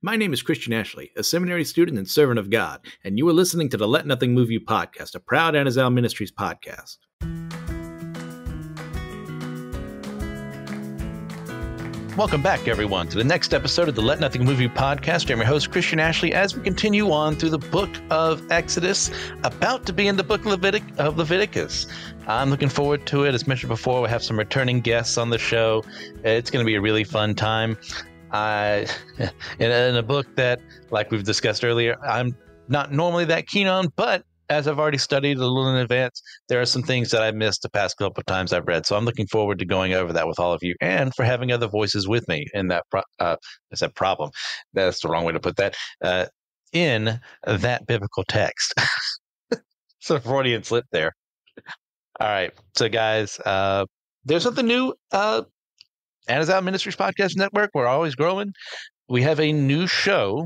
My name is Christian Ashley, a seminary student and servant of God, and you are listening to the Let Nothing Move You podcast, a proud Anazao Ministries podcast. Welcome back, everyone, to the next episode of the Let Nothing Move You podcast. I'm your host, Christian Ashley, as we continue on through the book of Exodus, about to be in the book Levitic- of Leviticus. I'm looking forward to it. As mentioned before, we have some returning guests on the show. It's going to be a really fun time. I in, in a book that, like we've discussed earlier, I'm not normally that keen on, but as I've already studied a little in advance, there are some things that I missed the past couple of times I've read. So I'm looking forward to going over that with all of you and for having other voices with me in that. Pro- uh, is that problem? That's the wrong way to put that. Uh, in that biblical text. so Freudian slip there. All right. So guys, uh, there's something new uh, Anazao Ministries Podcast Network. We're always growing. We have a new show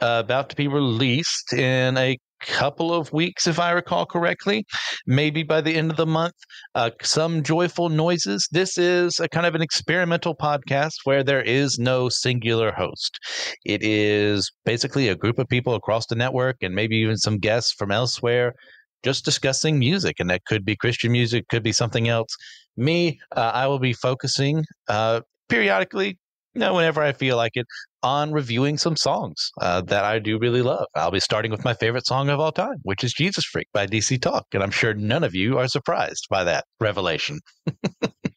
uh, about to be released in a couple of weeks, if I recall correctly, maybe by the end of the month. Uh, some joyful noises. This is a kind of an experimental podcast where there is no singular host. It is basically a group of people across the network and maybe even some guests from elsewhere just discussing music. And that could be Christian music, could be something else. Me, uh, I will be focusing uh, periodically, you know, whenever I feel like it, on reviewing some songs uh, that I do really love. I'll be starting with my favorite song of all time, which is Jesus Freak by DC Talk. And I'm sure none of you are surprised by that revelation.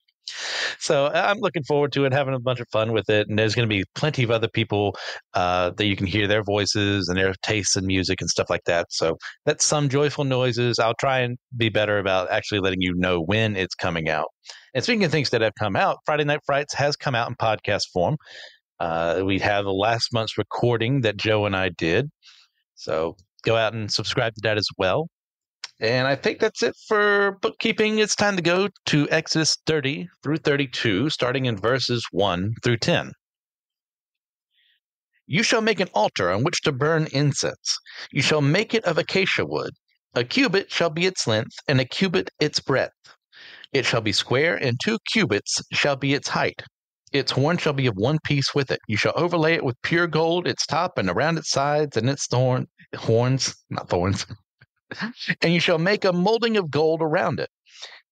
so I'm looking forward to it, having a bunch of fun with it. And there's going to be plenty of other people uh, that you can hear their voices and their tastes in music and stuff like that. So that's some joyful noises. I'll try and be better about actually letting you know when it's coming out. And speaking of things that have come out, Friday Night Frights has come out in podcast form. Uh, we have the last month's recording that Joe and I did. So go out and subscribe to that as well. And I think that's it for bookkeeping. It's time to go to Exodus 30 through 32, starting in verses 1 through 10. You shall make an altar on which to burn incense. You shall make it of acacia wood. A cubit shall be its length, and a cubit its breadth. It shall be square, and two cubits shall be its height. Its horn shall be of one piece with it. You shall overlay it with pure gold, its top and around its sides, and its thorn horns, not thorns, and you shall make a molding of gold around it.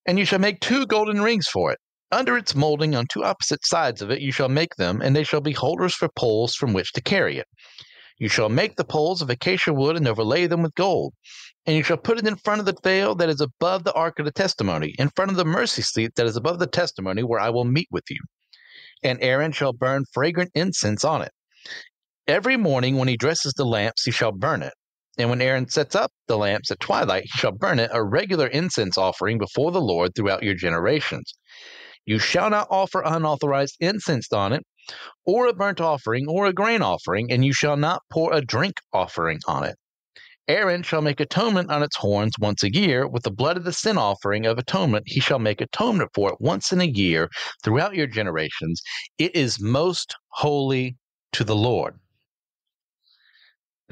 And you shall make two golden rings for it. Under its molding, on two opposite sides of it, you shall make them, and they shall be holders for poles from which to carry it. You shall make the poles of acacia wood and overlay them with gold. And you shall put it in front of the veil that is above the ark of the testimony, in front of the mercy seat that is above the testimony, where I will meet with you. And Aaron shall burn fragrant incense on it. Every morning when he dresses the lamps, he shall burn it. And when Aaron sets up the lamps at twilight, he shall burn it a regular incense offering before the Lord throughout your generations. You shall not offer unauthorized incense on it, or a burnt offering, or a grain offering, and you shall not pour a drink offering on it. Aaron shall make atonement on its horns once a year. With the blood of the sin offering of atonement, he shall make atonement for it once in a year throughout your generations. It is most holy to the Lord.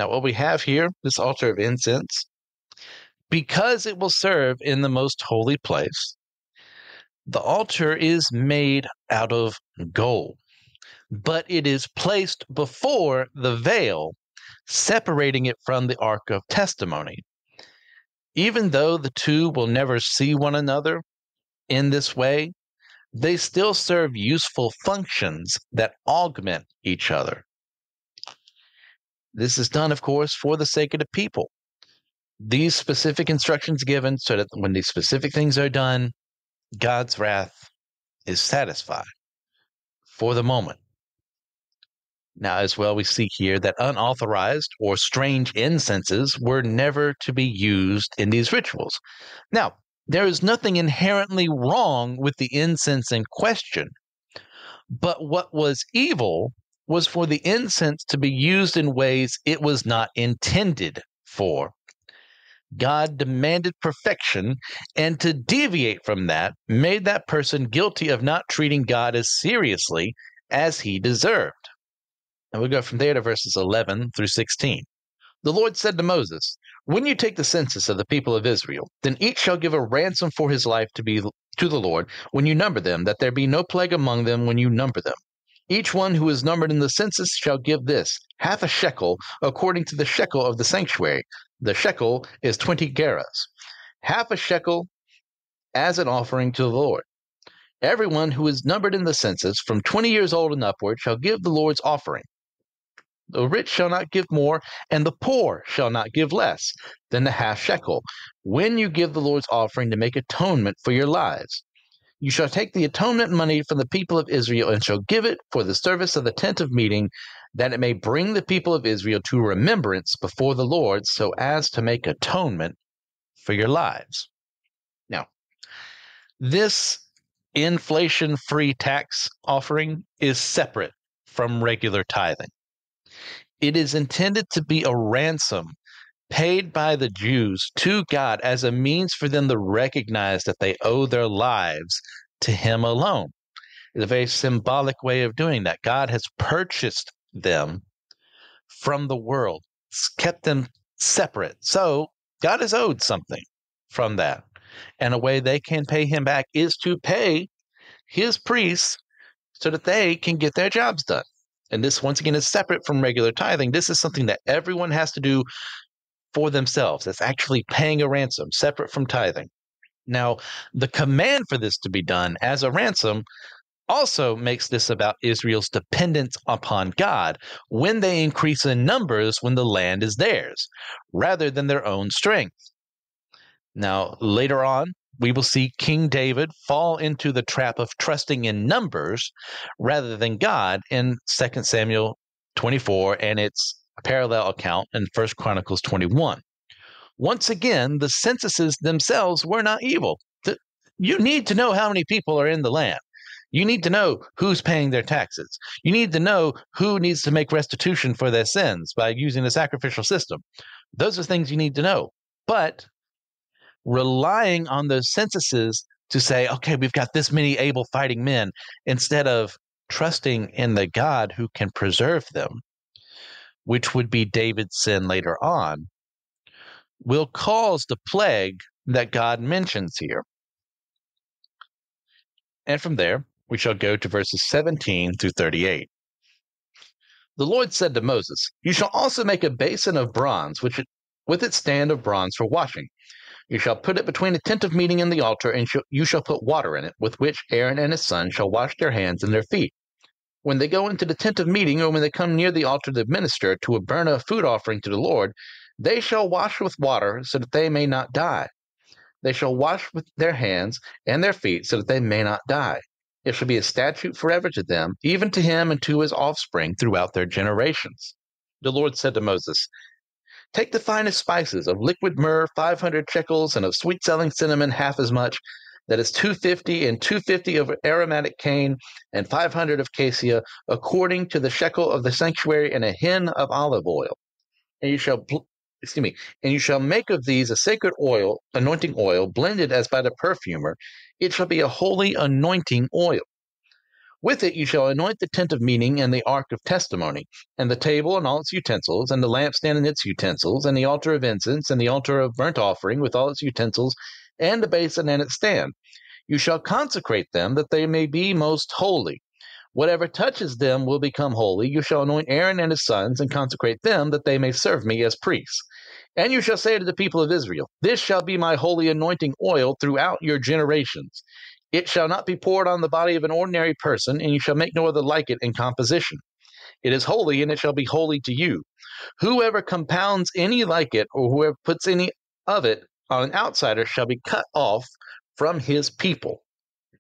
Now, what we have here, this altar of incense, because it will serve in the most holy place, the altar is made out of gold, but it is placed before the veil, separating it from the ark of testimony. Even though the two will never see one another in this way, they still serve useful functions that augment each other. This is done, of course, for the sake of the people. These specific instructions given so that when these specific things are done, God's wrath is satisfied for the moment. Now, as well, we see here that unauthorized or strange incenses were never to be used in these rituals. Now, there is nothing inherently wrong with the incense in question, but what was evil was for the incense to be used in ways it was not intended for. God demanded perfection, and to deviate from that made that person guilty of not treating God as seriously as he deserved. And we go from there to verses 11 through 16. The Lord said to Moses, When you take the census of the people of Israel, then each shall give a ransom for his life to be to the Lord when you number them, that there be no plague among them when you number them. Each one who is numbered in the census shall give this half a shekel according to the shekel of the sanctuary. The shekel is 20 gerahs. Half a shekel as an offering to the Lord. Everyone who is numbered in the census from 20 years old and upward shall give the Lord's offering. The rich shall not give more, and the poor shall not give less than the half shekel, when you give the Lord's offering to make atonement for your lives. You shall take the atonement money from the people of Israel and shall give it for the service of the tent of meeting, that it may bring the people of Israel to remembrance before the Lord, so as to make atonement for your lives. Now, this inflation free tax offering is separate from regular tithing. It is intended to be a ransom paid by the Jews to God as a means for them to recognize that they owe their lives to Him alone. It's a very symbolic way of doing that. God has purchased them from the world, it's kept them separate. So God is owed something from that. And a way they can pay Him back is to pay His priests so that they can get their jobs done. And this, once again, is separate from regular tithing. This is something that everyone has to do for themselves. That's actually paying a ransom, separate from tithing. Now, the command for this to be done as a ransom also makes this about Israel's dependence upon God when they increase in numbers when the land is theirs, rather than their own strength. Now, later on, we will see King David fall into the trap of trusting in numbers rather than God in 2 Samuel 24 and its parallel account in 1 Chronicles 21. Once again, the censuses themselves were not evil. You need to know how many people are in the land. You need to know who's paying their taxes. You need to know who needs to make restitution for their sins by using the sacrificial system. Those are things you need to know. But relying on those censuses to say, okay, we've got this many able fighting men, instead of trusting in the God who can preserve them, which would be David's sin later on, will cause the plague that God mentions here. And from there, we shall go to verses 17 through 38. The Lord said to Moses, You shall also make a basin of bronze, which with its stand of bronze for washing. You shall put it between the tent of meeting and the altar, and you shall put water in it, with which Aaron and his sons shall wash their hands and their feet. When they go into the tent of meeting, or when they come near the altar to minister to a burnt of food offering to the Lord, they shall wash with water, so that they may not die. They shall wash with their hands and their feet, so that they may not die. It shall be a statute forever to them, even to him and to his offspring throughout their generations. The Lord said to Moses, Take the finest spices of liquid myrrh, 500 shekels, and of sweet selling cinnamon, half as much. That is 250 and 250 of aromatic cane and 500 of cassia, according to the shekel of the sanctuary, and a hin of olive oil. And you shall excuse me, and you shall make of these a sacred oil, anointing oil, blended as by the perfumer. It shall be a holy anointing oil. With it you shall anoint the tent of meeting and the ark of testimony, and the table and all its utensils, and the lampstand and its utensils, and the altar of incense, and the altar of burnt offering with all its utensils, and the basin and its stand. You shall consecrate them that they may be most holy. Whatever touches them will become holy. You shall anoint Aaron and his sons, and consecrate them that they may serve me as priests. And you shall say to the people of Israel, This shall be my holy anointing oil throughout your generations. It shall not be poured on the body of an ordinary person, and you shall make no other like it in composition. It is holy, and it shall be holy to you. Whoever compounds any like it, or whoever puts any of it an outsider, shall be cut off from his people.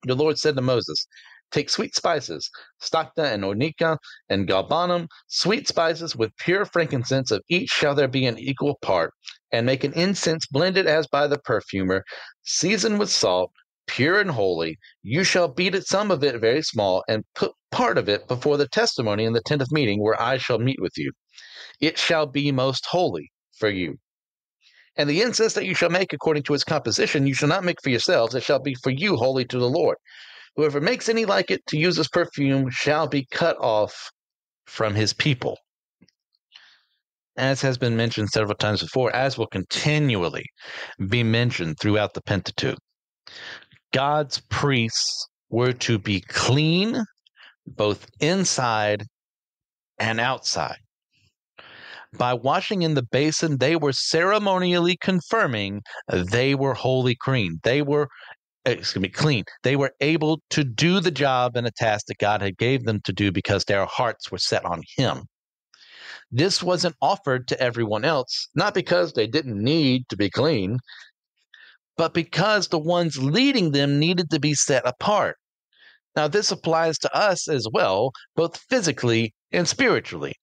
The Lord said to Moses, Take sweet spices, stacte and onycha and galbanum, sweet spices with pure frankincense, of each shall there be an equal part, and make an incense blended as by the perfumer, seasoned with salt, pure and holy. You shall beat it, some of it very small, and put part of it before the testimony in the tent of meeting, where I shall meet with you. It shall be most holy for you. And the incense that you shall make according to its composition, you shall not make for yourselves, it shall be for you holy to the Lord. Whoever makes any like it to use as perfume shall be cut off from his people. As has been mentioned several times before, as will continually be mentioned throughout the Pentateuch. God's priests were to be clean, both inside and outside. By washing in the basin, they were ceremonially confirming they were wholly clean. They were excuse me, clean. They were able to do the job and a task that God had gave them to do because their hearts were set on Him. This wasn't offered to everyone else, not because they didn't need to be clean, but because the ones leading them needed to be set apart. Now, this applies to us as well, both physically and spiritually.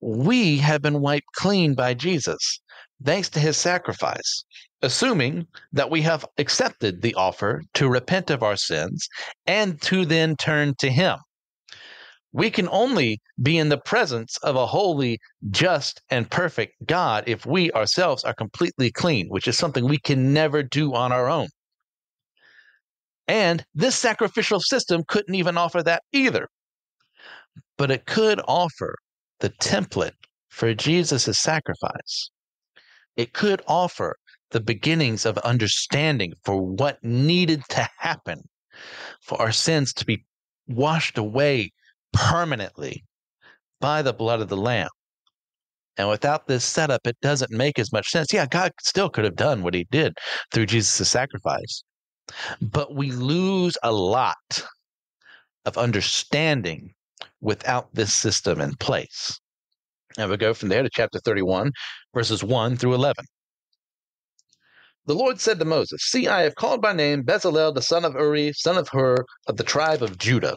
We have been wiped clean by Jesus, thanks to his sacrifice, assuming that we have accepted the offer to repent of our sins and to then turn to him. We can only be in the presence of a holy, just, and perfect God if we ourselves are completely clean, which is something we can never do on our own. And this sacrificial system couldn't even offer that either. But it could offer the template for Jesus' sacrifice. It could offer the beginnings of understanding for what needed to happen for our sins to be washed away permanently by the blood of the Lamb. And without this setup, it doesn't make as much sense. Yeah, God still could have done what he did through Jesus' sacrifice. But we lose a lot of understanding without this system in place. And we go from there to chapter 31, verses 1 through 11. The Lord said to Moses, See, I have called by name Bezalel, the son of Uri, son of Hur, of the tribe of Judah.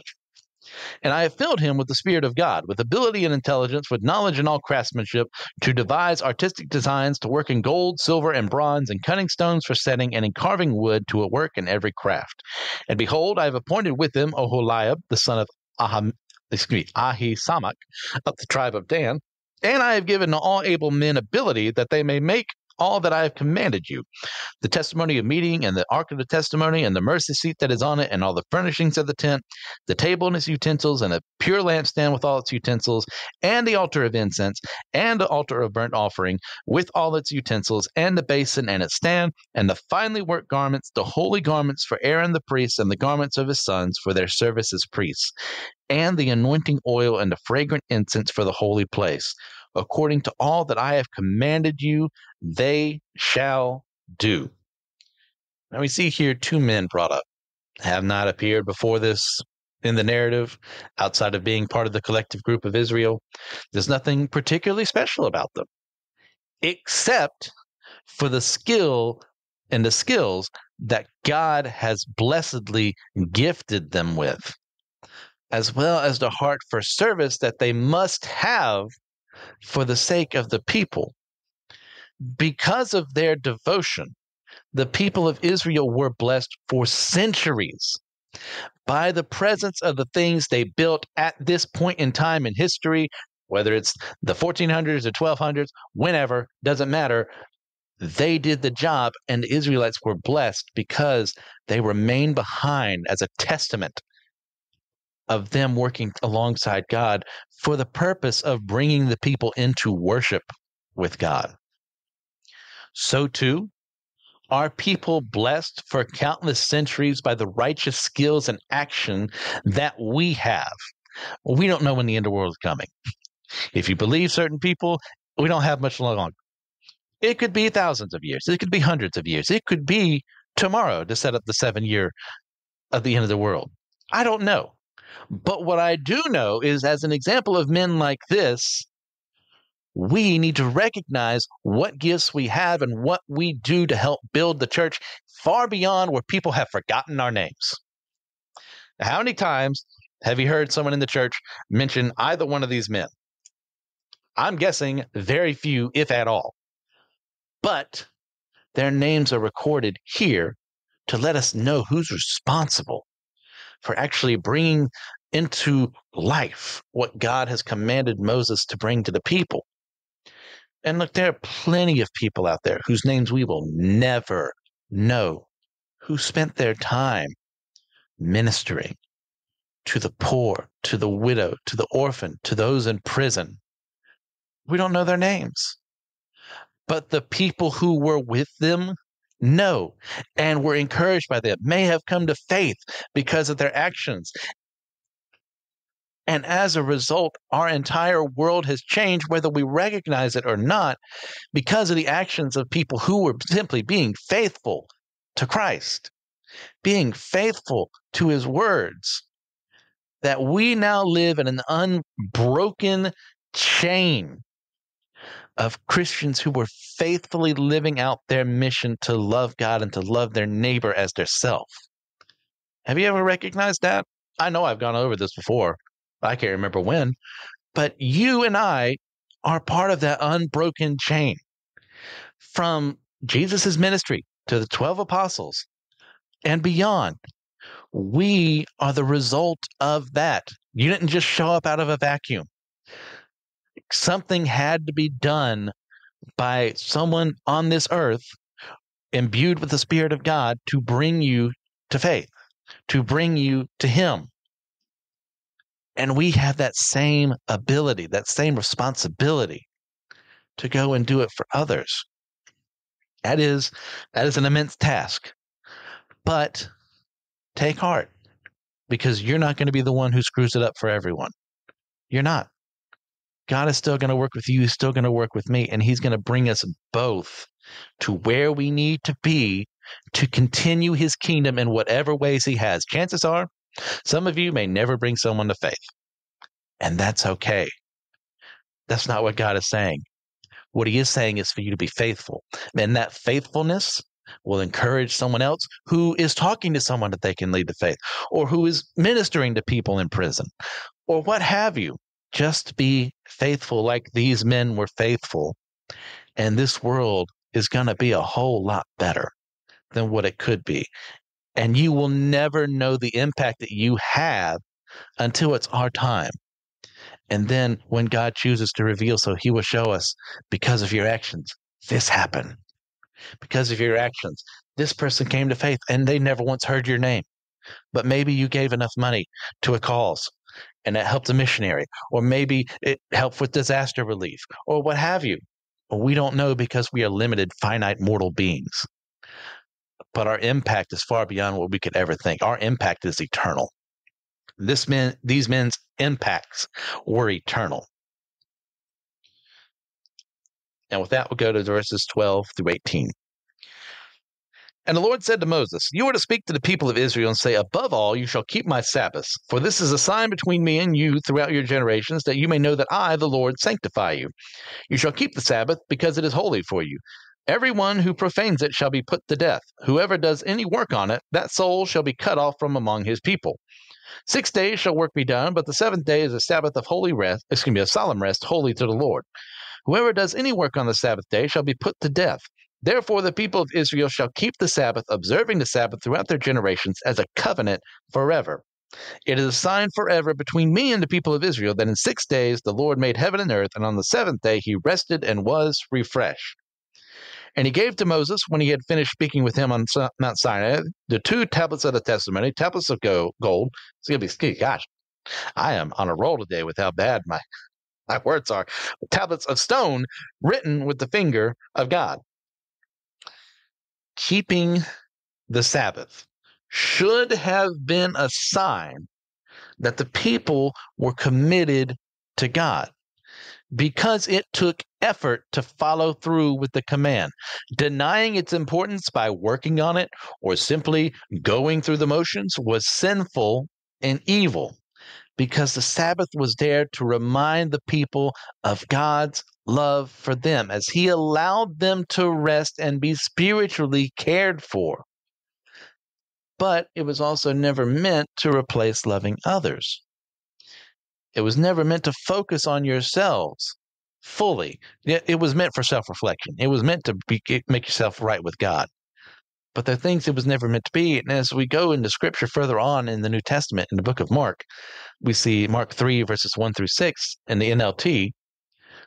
And I have filled him with the Spirit of God, with ability and intelligence, with knowledge and all craftsmanship, to devise artistic designs, to work in gold, silver, and bronze, and cutting stones for setting, and in carving wood, to a work in every craft. And behold, I have appointed with him Oholiab, the son of excuse me, Ahisamach, of the tribe of Dan, and I have given all able men ability that they may make all that I have commanded you. The testimony of meeting, and the ark of the testimony, and the mercy seat that is on it, and all the furnishings of the tent, the table and its utensils, and a pure lampstand with all its utensils, and the altar of incense, and the altar of burnt offering with all its utensils, and the basin and its stand, and the finely worked garments, the holy garments for Aaron the priest, and the garments of his sons for their service as priests, and the anointing oil and the fragrant incense for the holy place according to all that I have commanded you, they shall do. Now we see here two men brought up, have not appeared before this in the narrative outside of being part of the collective group of Israel. There's nothing particularly special about them, except for the skill and the skills that God has blessedly gifted them with, as well as the heart for service that they must have for the sake of the people. Because of their devotion, the people of Israel were blessed for centuries by the presence of the things they built at this point in time in history, whether it's the 1400s or 1200s, whenever, doesn't matter. They did the job, and the Israelites were blessed because they remained behind as a testament of them working alongside God for the purpose of bringing the people into worship with God. So, too, are people blessed for countless centuries by the righteous skills and action that we have? We don't know when the end of the world is coming. If you believe certain people, we don't have much longer. It could be thousands of years. It could be hundreds of years. It could be tomorrow to set up the seven year of the end of the world. I don't know. But what I do know is, as an example of men like this, we need to recognize what gifts we have and what we do to help build the church far beyond where people have forgotten our names. How many times have you heard someone in the church mention either one of these men? I'm guessing very few, if at all. But their names are recorded here to let us know who's responsible for actually bringing into life what God has commanded Moses to bring to the people. And look, there are plenty of people out there whose names we will never know who spent their time ministering to the poor, to the widow, to the orphan, to those in prison. We don't know their names. But the people who were with them no. And were encouraged by them, may have come to faith because of their actions. And as a result, our entire world has changed, whether we recognize it or not, because of the actions of people who were simply being faithful to Christ, being faithful to his words. That we now live in an unbroken chain of Christians who were faithfully living out their mission to love God and to love their neighbor as their self. Have you ever recognized that? I know I've gone over this before. I can't remember when, but you and I are part of that unbroken chain from Jesus' ministry to the 12 apostles and beyond. We are the result of that. You didn't just show up out of a vacuum. Something had to be done by someone on this earth imbued with the Spirit of God to bring you to faith, to bring you to Him. And we have that same ability, that same responsibility to go and do it for others. That is that is an immense task. But take heart because you're not going to be the one who screws it up for everyone. You're not. God is still going to work with you, he's still going to work with me, and he's going to bring us both to where we need to be to continue his kingdom in whatever ways he has. Chances are some of you may never bring someone to faith, and that's okay. That's not what God is saying. What he is saying is for you to be faithful. And that faithfulness will encourage someone else who is talking to someone that they can lead to faith, or who is ministering to people in prison, or what have you. Just be faithful like these men were faithful. And this world is going to be a whole lot better than what it could be. And you will never know the impact that you have until it's our time. And then when God chooses to reveal so, he will show us because of your actions, this happened. Because of your actions, this person came to faith and they never once heard your name. But maybe you gave enough money to a cause and it helped a missionary, or maybe it helped with disaster relief, or what have you. We don't know because we are limited, finite, mortal beings but our impact is far beyond what we could ever think. Our impact is eternal. This men, these men's impacts were eternal. And with that, we'll go to verses 12 through 18. And the Lord said to Moses, You are to speak to the people of Israel and say, Above all, you shall keep my Sabbaths, for this is a sign between me and you throughout your generations, that you may know that I, the Lord, sanctify you. You shall keep the Sabbath, because it is holy for you. Everyone who profanes it shall be put to death. Whoever does any work on it, that soul shall be cut off from among his people. Six days shall work be done, but the seventh day is a Sabbath of holy rest, excuse me, a solemn rest, holy to the Lord. Whoever does any work on the Sabbath day shall be put to death. Therefore, the people of Israel shall keep the Sabbath, observing the Sabbath throughout their generations as a covenant forever. It is a sign forever between me and the people of Israel that in six days the Lord made heaven and earth, and on the seventh day he rested and was refreshed. And he gave to Moses, when he had finished speaking with him on Mount Sinai, the two tablets of the testimony, tablets of gold. It's going to be, gosh, I am on a roll today with how bad my, my words are. Tablets of stone written with the finger of God. Keeping the Sabbath should have been a sign that the people were committed to God because it took effort to follow through with the command. Denying its importance by working on it or simply going through the motions was sinful and evil because the Sabbath was there to remind the people of God's love for them as He allowed them to rest and be spiritually cared for. But it was also never meant to replace loving others. It was never meant to focus on yourselves fully. It, was meant for self reflection. It was meant to be, make yourself right with God. But are things it was never meant to be. And as we go into scripture further on in the New Testament, in the book of Mark, we see Mark 3, verses 1 through 6 in the NLT,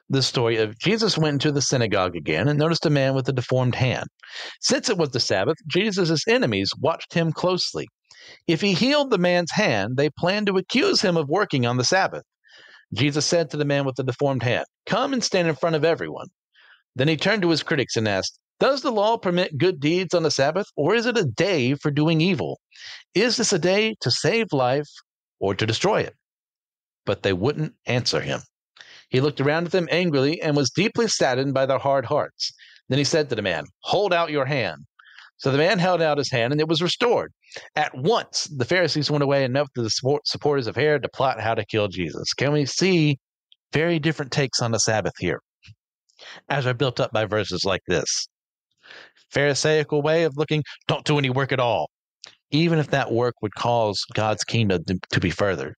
the story of Jesus went into the synagogue again and noticed a man with a deformed hand. Since it was the Sabbath, Jesus' enemies watched him closely. If he healed the man's hand, they planned to accuse him of working on the Sabbath. Jesus said to the man with the deformed hand, Come and stand in front of everyone. Then he turned to his critics and asked, Does the law permit good deeds on the Sabbath, or is it a day for doing evil? Is this a day to save life or to destroy it? but they wouldn't answer him. He looked around at them angrily and was deeply saddened by their hard hearts. Then he said to the man, Hold out your hand. So the man held out his hand and it was restored. At once, the Pharisees went away and met with the supporters of Herod to plot how to kill Jesus. Can we see very different takes on the Sabbath here as are built up by verses like this? Pharisaical way of looking, don't do any work at all, even if that work would cause God's kingdom to be furthered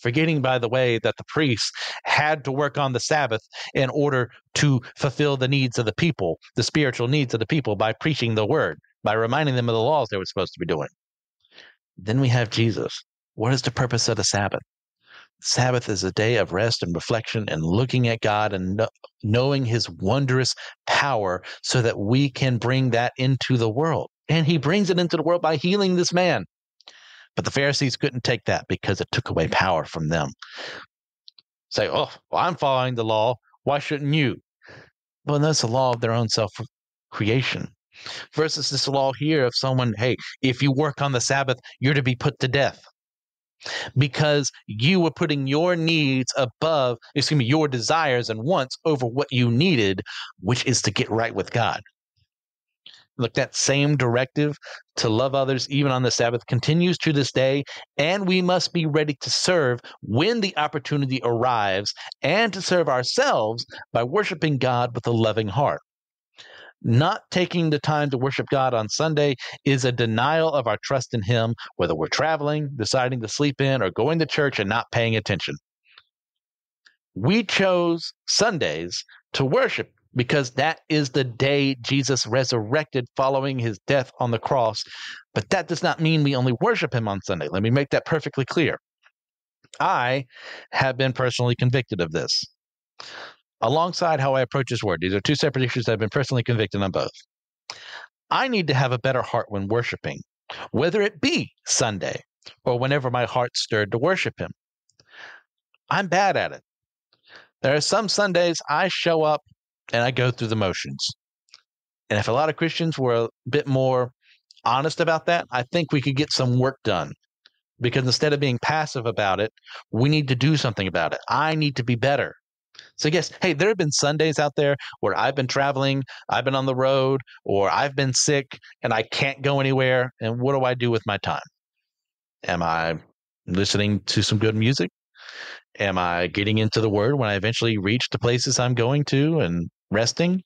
forgetting, by the way, that the priests had to work on the Sabbath in order to fulfill the needs of the people, the spiritual needs of the people, by preaching the word, by reminding them of the laws they were supposed to be doing. Then we have Jesus. What is the purpose of the Sabbath? Sabbath is a day of rest and reflection and looking at God and knowing his wondrous power so that we can bring that into the world. And he brings it into the world by healing this man. But the Pharisees couldn't take that because it took away power from them. Say, oh, well, I'm following the law. Why shouldn't you? Well, that's the law of their own self creation. Versus this law here of someone, hey, if you work on the Sabbath, you're to be put to death because you were putting your needs above, excuse me, your desires and wants over what you needed, which is to get right with God. Look, that same directive to love others even on the Sabbath continues to this day, and we must be ready to serve when the opportunity arrives and to serve ourselves by worshiping God with a loving heart. Not taking the time to worship God on Sunday is a denial of our trust in Him, whether we're traveling, deciding to sleep in, or going to church and not paying attention. We chose Sundays to worship because that is the day Jesus resurrected following his death on the cross. But that does not mean we only worship him on Sunday. Let me make that perfectly clear. I have been personally convicted of this. Alongside how I approach his word, these are two separate issues I've been personally convicted on both. I need to have a better heart when worshiping, whether it be Sunday or whenever my heart stirred to worship him. I'm bad at it. There are some Sundays I show up and I go through the motions. And if a lot of Christians were a bit more honest about that, I think we could get some work done. Because instead of being passive about it, we need to do something about it. I need to be better. So, yes, hey, there have been Sundays out there where I've been traveling, I've been on the road, or I've been sick and I can't go anywhere. And what do I do with my time? Am I listening to some good music? Am I getting into the word when I eventually reach the places I'm going to and resting?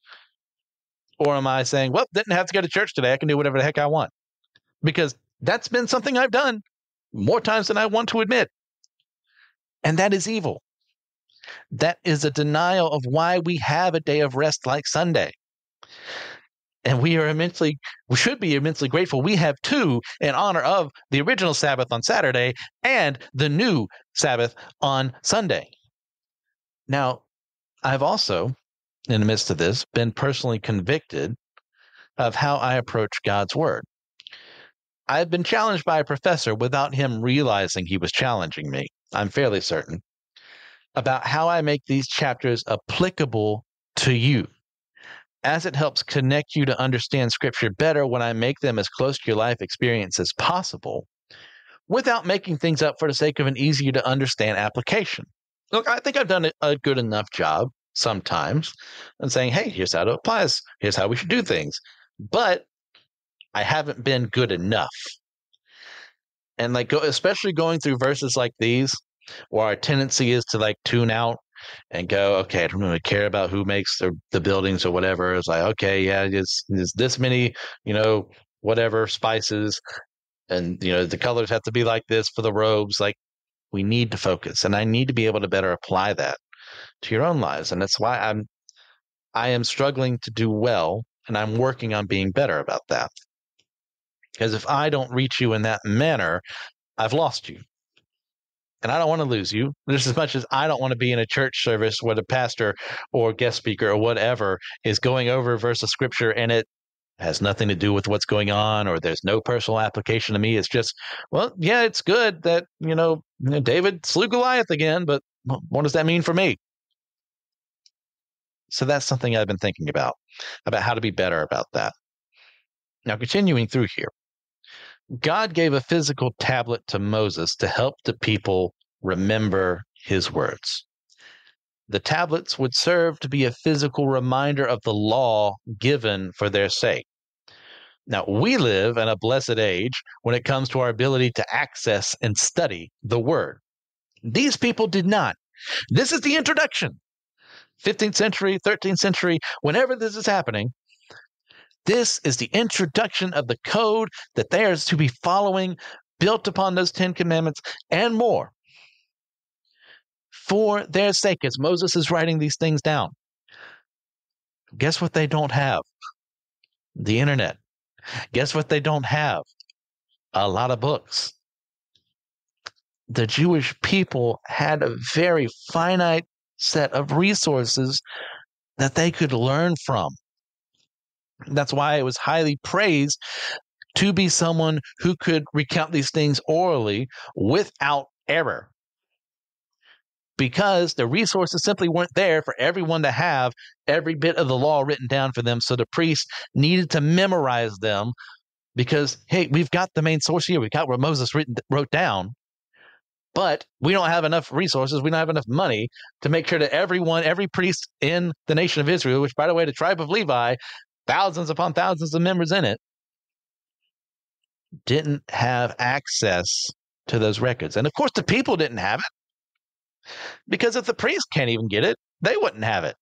Or am I saying, well, didn't have to go to church today. I can do whatever the heck I want? Because that's been something I've done more times than I want to admit. And that is evil. That is a denial of why we have a day of rest like Sunday. And we are immensely, we should be immensely grateful. We have two in honor of the original Sabbath on Saturday and the new Sabbath on Sunday. Now, I've also in the midst of this, been personally convicted of how I approach God's Word. I've been challenged by a professor without him realizing he was challenging me, I'm fairly certain, about how I make these chapters applicable to you, as it helps connect you to understand Scripture better when I make them as close to your life experience as possible, without making things up for the sake of an easier to understand application. Look, I think I've done a good enough job sometimes and saying, hey, here's how to apply this. Here's how we should do things. But I haven't been good enough. And like, go, especially going through verses like these, where our tendency is to like tune out and go, okay, I don't really care about who makes the, the buildings or whatever. It's like, okay, yeah, it's, it's this many, you know, whatever spices, and you know the colors have to be like this for the robes. Like, we need to focus, and I need to be able to better apply that to your own lives. And that's why I'm I am struggling to do well and I'm working on being better about that. Because if I don't reach you in that manner, I've lost you. And I don't want to lose you just as much as I don't want to be in a church service where the pastor or guest speaker or whatever is going over a verse of scripture and it has nothing to do with what's going on or there's no personal application to me. It's just, well, yeah, it's good that, you know, David slew Goliath again, but what does that mean for me? So that's something I've been thinking about, about how to be better about that. Now, continuing through here, God gave a physical tablet to Moses to help the people remember his words. The tablets would serve to be a physical reminder of the law given for their sake. Now, we live in a blessed age when it comes to our ability to access and study the Word. These people did not. This is the introduction. 15th century, 13th century, whenever this is happening, this is the introduction of the code that they are to be following, built upon those Ten Commandments and more for their sake as Moses is writing these things down. Guess what they don't have? The internet. Guess what they don't have? A lot of books. The Jewish people had a very finite set of resources that they could learn from. That's why it was highly praised to be someone who could recount these things orally without error because the resources simply weren't there for everyone to have every bit of the law written down for them. So the priest needed to memorize them because, hey, we've got the main source here. We've got what Moses written, wrote down, but we don't have enough resources. We don't have enough money to make sure that everyone, every priest in the nation of Israel, which, by the way, the tribe of Levi, thousands upon thousands of members in it, didn't have access to those records. And of course, the people didn't have it. Because if the priest can't even get it, they wouldn't have it.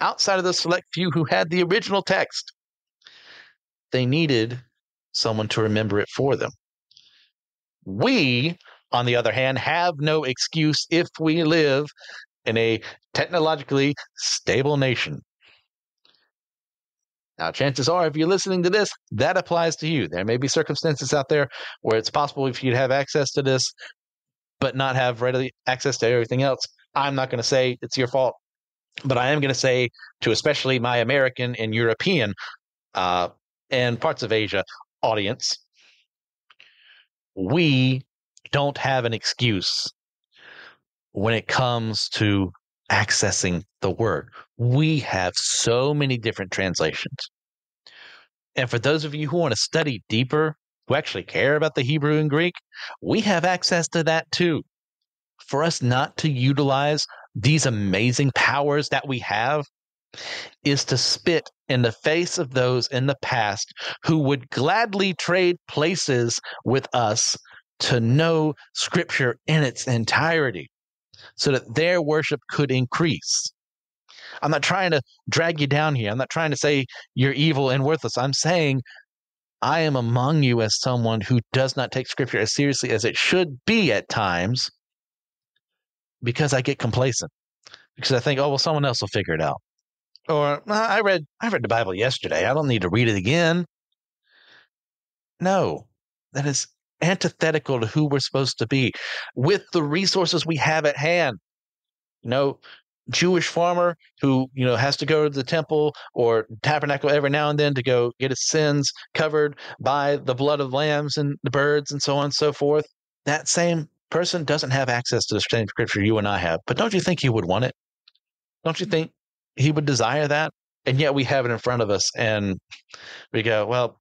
Outside of the select few who had the original text, they needed someone to remember it for them. We, on the other hand, have no excuse if we live in a technologically stable nation. Now, chances are, if you're listening to this, that applies to you. There may be circumstances out there where it's possible if you'd have access to this but not have readily access to everything else. I'm not going to say it's your fault, but I am going to say to especially my American and European uh, and parts of Asia audience, we don't have an excuse when it comes to accessing the word. We have so many different translations. And for those of you who want to study deeper who actually care about the Hebrew and Greek, we have access to that too. For us not to utilize these amazing powers that we have is to spit in the face of those in the past who would gladly trade places with us to know Scripture in its entirety so that their worship could increase. I'm not trying to drag you down here. I'm not trying to say you're evil and worthless. I'm saying I am among you as someone who does not take scripture as seriously as it should be at times because I get complacent. Because I think, oh well, someone else will figure it out. Or I read I read the Bible yesterday. I don't need to read it again. No, that is antithetical to who we're supposed to be with the resources we have at hand. You know, Jewish farmer who you know has to go to the temple or tabernacle every now and then to go get his sins covered by the blood of lambs and the birds and so on and so forth. That same person doesn't have access to the same scripture you and I have. But don't you think he would want it? Don't you think he would desire that? And yet we have it in front of us and we go, well,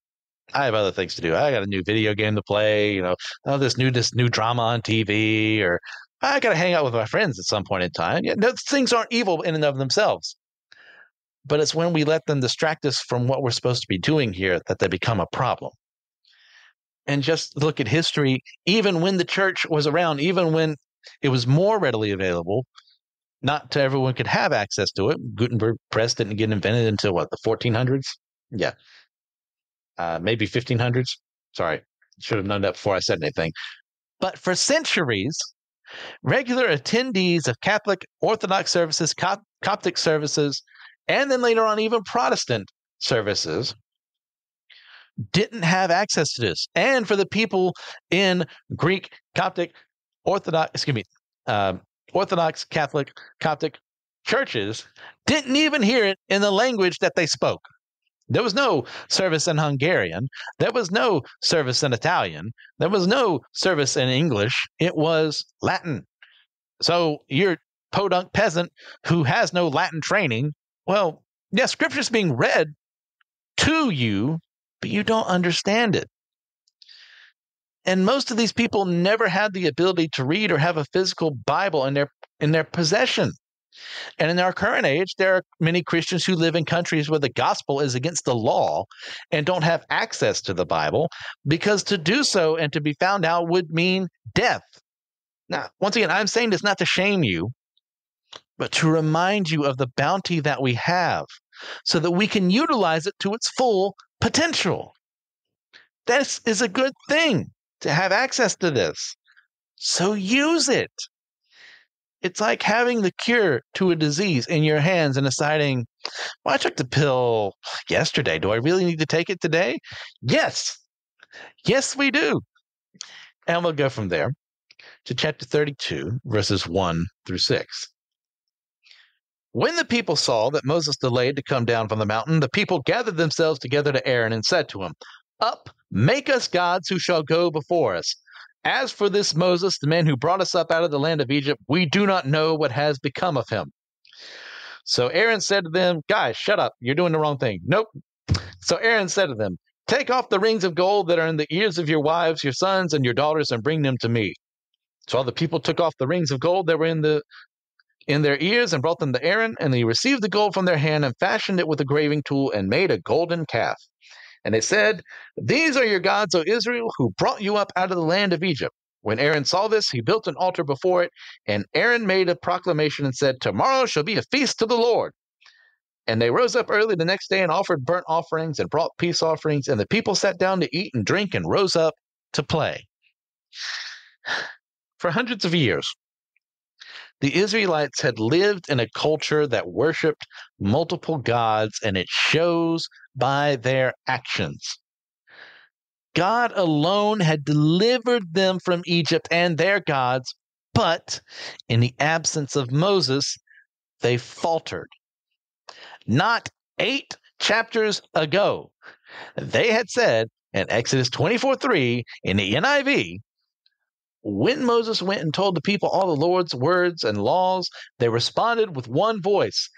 I have other things to do. I got a new video game to play, you know, oh, this new this new drama on TV or I got to hang out with my friends at some point in time. Yeah, those things aren't evil in and of themselves. But it's when we let them distract us from what we're supposed to be doing here that they become a problem. And just look at history, even when the church was around, even when it was more readily available, not to everyone could have access to it. Gutenberg press didn't get invented until what, the 1400s? Yeah. Uh, maybe 1500s. Sorry, should have known that before I said anything. But for centuries, regular attendees of Catholic Orthodox services, Coptic services, and then later on even Protestant services didn't have access to this. And for the people in Greek, Coptic, Orthodox, excuse me, uh, Orthodox, Catholic, Coptic churches didn't even hear it in the language that they spoke. There was no service in Hungarian. There was no service in Italian. There was no service in English. It was Latin. So you're podunk peasant who has no Latin training. Well, yeah, scripture's being read to you, but you don't understand it. And most of these people never had the ability to read or have a physical Bible in their in their possession. And in our current age, there are many Christians who live in countries where the gospel is against the law and don't have access to the Bible because to do so and to be found out would mean death. Now, once again, I'm saying this not to shame you, but to remind you of the bounty that we have so that we can utilize it to its full potential. This is a good thing to have access to this. So use it. It's like having the cure to a disease in your hands and deciding, well, I took the pill yesterday. Do I really need to take it today? Yes. Yes, we do. And we'll go from there to chapter 32, verses 1 through 6. When the people saw that Moses delayed to come down from the mountain, the people gathered themselves together to Aaron and said to him, Up, make us gods who shall go before us. As for this Moses, the man who brought us up out of the land of Egypt, we do not know what has become of him. So Aaron said to them, Guys, shut up. You're doing the wrong thing. Nope. So Aaron said to them, Take off the rings of gold that are in the ears of your wives, your sons, and your daughters, and bring them to me. So all the people took off the rings of gold that were in the in their ears and brought them to Aaron, and he received the gold from their hand and fashioned it with a graving tool and made a golden calf. And they said, These are your gods, O Israel, who brought you up out of the land of Egypt. When Aaron saw this, he built an altar before it, and Aaron made a proclamation and said, Tomorrow shall be a feast to the Lord. And they rose up early the next day and offered burnt offerings and brought peace offerings, and the people sat down to eat and drink and rose up to play. For hundreds of years, the Israelites had lived in a culture that worshiped multiple gods, and it shows by their actions. God alone had delivered them from Egypt and their gods, but in the absence of Moses, they faltered. Not eight chapters ago, they had said in Exodus 24 3 in the NIV, when Moses went and told the people all the Lord's words and laws, they responded with one voice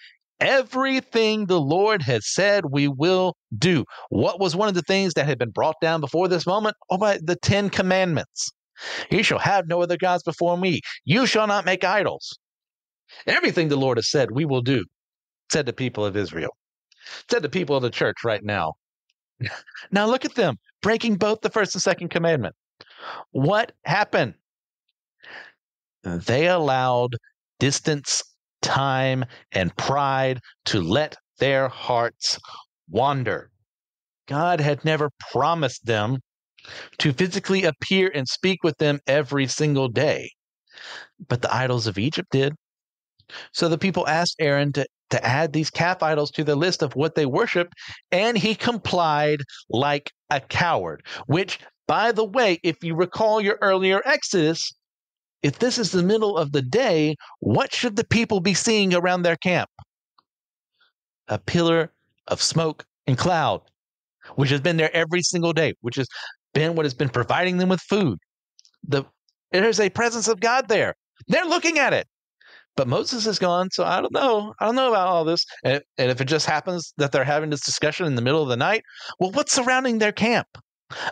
Everything the Lord has said, we will do. What was one of the things that had been brought down before this moment? Oh, by the Ten Commandments. You shall have no other gods before me. You shall not make idols. Everything the Lord has said, we will do, said the people of Israel, said the people of the church right now. Now look at them breaking both the first and second commandment. What happened? They allowed distance, time, and pride to let their hearts wander. God had never promised them to physically appear and speak with them every single day, but the idols of Egypt did. So the people asked Aaron to, to add these calf idols to the list of what they worshiped, and he complied like a coward, which by the way, if you recall your earlier Exodus, if this is the middle of the day, what should the people be seeing around their camp? A pillar of smoke and cloud, which has been there every single day, which has been what has been providing them with food. The there's a presence of God there. They're looking at it. But Moses is gone, so I don't know. I don't know about all this. And, and if it just happens that they're having this discussion in the middle of the night, well, what's surrounding their camp?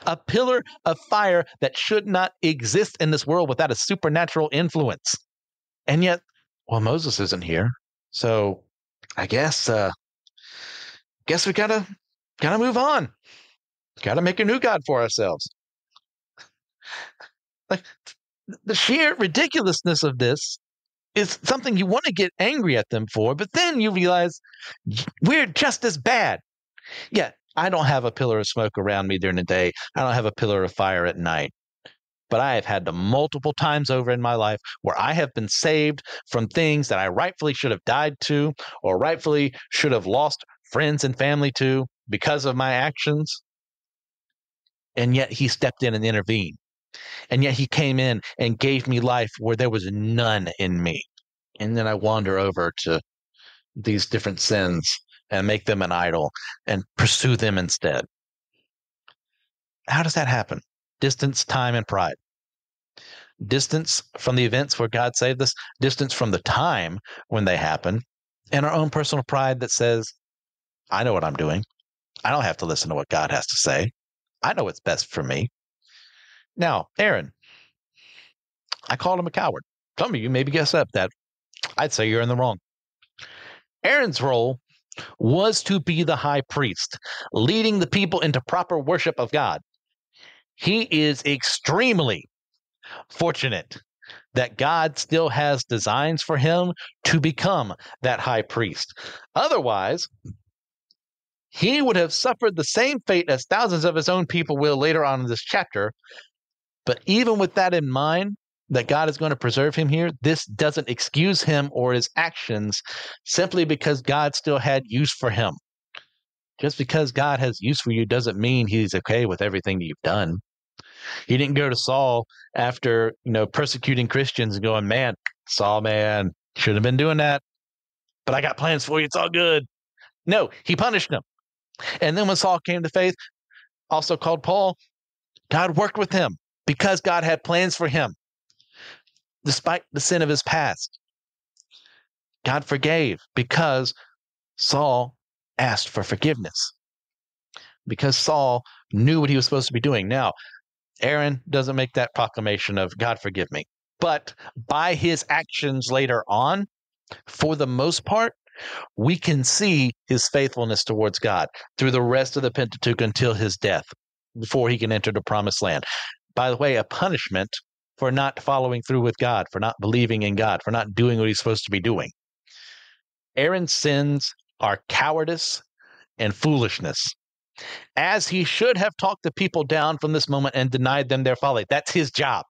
A pillar of fire that should not exist in this world without a supernatural influence. And yet, well, Moses isn't here. So I guess uh guess we gotta gotta move on. Gotta make a new God for ourselves. Like the sheer ridiculousness of this is something you want to get angry at them for, but then you realize we're just as bad. Yeah, I don't have a pillar of smoke around me during the day. I don't have a pillar of fire at night. But I have had them multiple times over in my life where I have been saved from things that I rightfully should have died to or rightfully should have lost friends and family to because of my actions. And yet he stepped in and intervened. And yet he came in and gave me life where there was none in me. And then I wander over to these different sins and make them an idol and pursue them instead. How does that happen? Distance, time, and pride. Distance from the events where God saved us, distance from the time when they happen, and our own personal pride that says, I know what I'm doing. I don't have to listen to what God has to say. I know what's best for me. Now, Aaron, I called him a coward. Some of you maybe guess up that. I'd say you're in the wrong. Aaron's role was to be the high priest, leading the people into proper worship of God. He is extremely fortunate that God still has designs for him to become that high priest. Otherwise, he would have suffered the same fate as thousands of his own people will later on in this chapter. But even with that in mind, that God is going to preserve him here, this doesn't excuse him or his actions simply because God still had use for him. Just because God has use for you doesn't mean he's okay with everything that you've done. He didn't go to Saul after, you know, persecuting Christians and going, man, Saul, man, should have been doing that. But I got plans for you. It's all good. No, he punished him. And then when Saul came to faith, also called Paul, God worked with him because God had plans for him despite the sin of his past. God forgave because Saul asked for forgiveness, because Saul knew what he was supposed to be doing. Now, Aaron doesn't make that proclamation of God forgive me, but by his actions later on, for the most part, we can see his faithfulness towards God through the rest of the Pentateuch until his death, before he can enter the promised land. By the way, a punishment for not following through with God, for not believing in God, for not doing what he's supposed to be doing. Aaron's sins are cowardice and foolishness, as he should have talked the people down from this moment and denied them their folly. That's his job.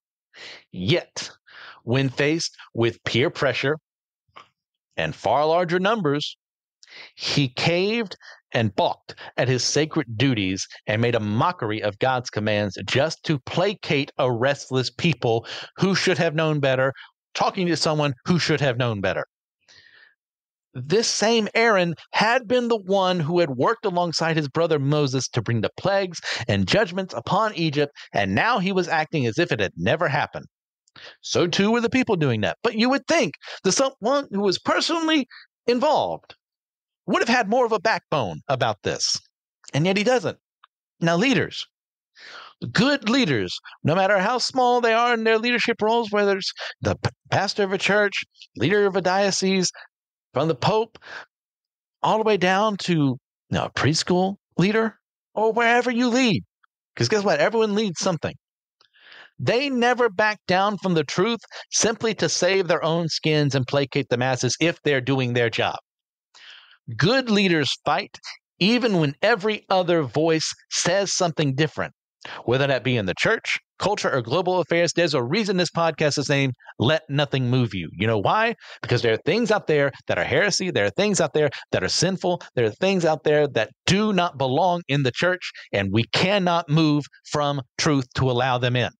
Yet, when faced with peer pressure and far larger numbers, he caved and balked at his sacred duties and made a mockery of God's commands just to placate a restless people who should have known better, talking to someone who should have known better. This same Aaron had been the one who had worked alongside his brother Moses to bring the plagues and judgments upon Egypt, and now he was acting as if it had never happened. So too were the people doing that. But you would think that someone who was personally involved would have had more of a backbone about this. And yet he doesn't. Now, leaders, good leaders, no matter how small they are in their leadership roles, whether it's the pastor of a church, leader of a diocese, from the Pope, all the way down to you know, a preschool leader, or wherever you lead. Because guess what? Everyone leads something. They never back down from the truth simply to save their own skins and placate the masses if they're doing their job. Good leaders fight even when every other voice says something different. Whether that be in the church, culture, or global affairs, there's a reason this podcast is named Let Nothing Move You. You know why? Because there are things out there that are heresy. There are things out there that are sinful. There are things out there that do not belong in the church, and we cannot move from truth to allow them in.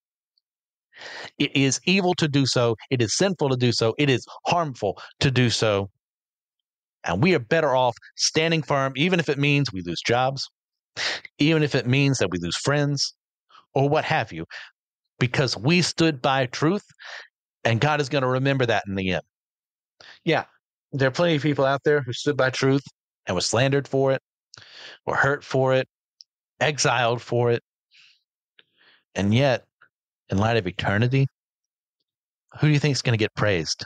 It is evil to do so. It is sinful to do so. It is harmful to do so. And we are better off standing firm, even if it means we lose jobs, even if it means that we lose friends, or what have you, because we stood by truth, and God is going to remember that in the end. Yeah, there are plenty of people out there who stood by truth and were slandered for it, were hurt for it, exiled for it. And yet, in light of eternity, who do you think is going to get praised?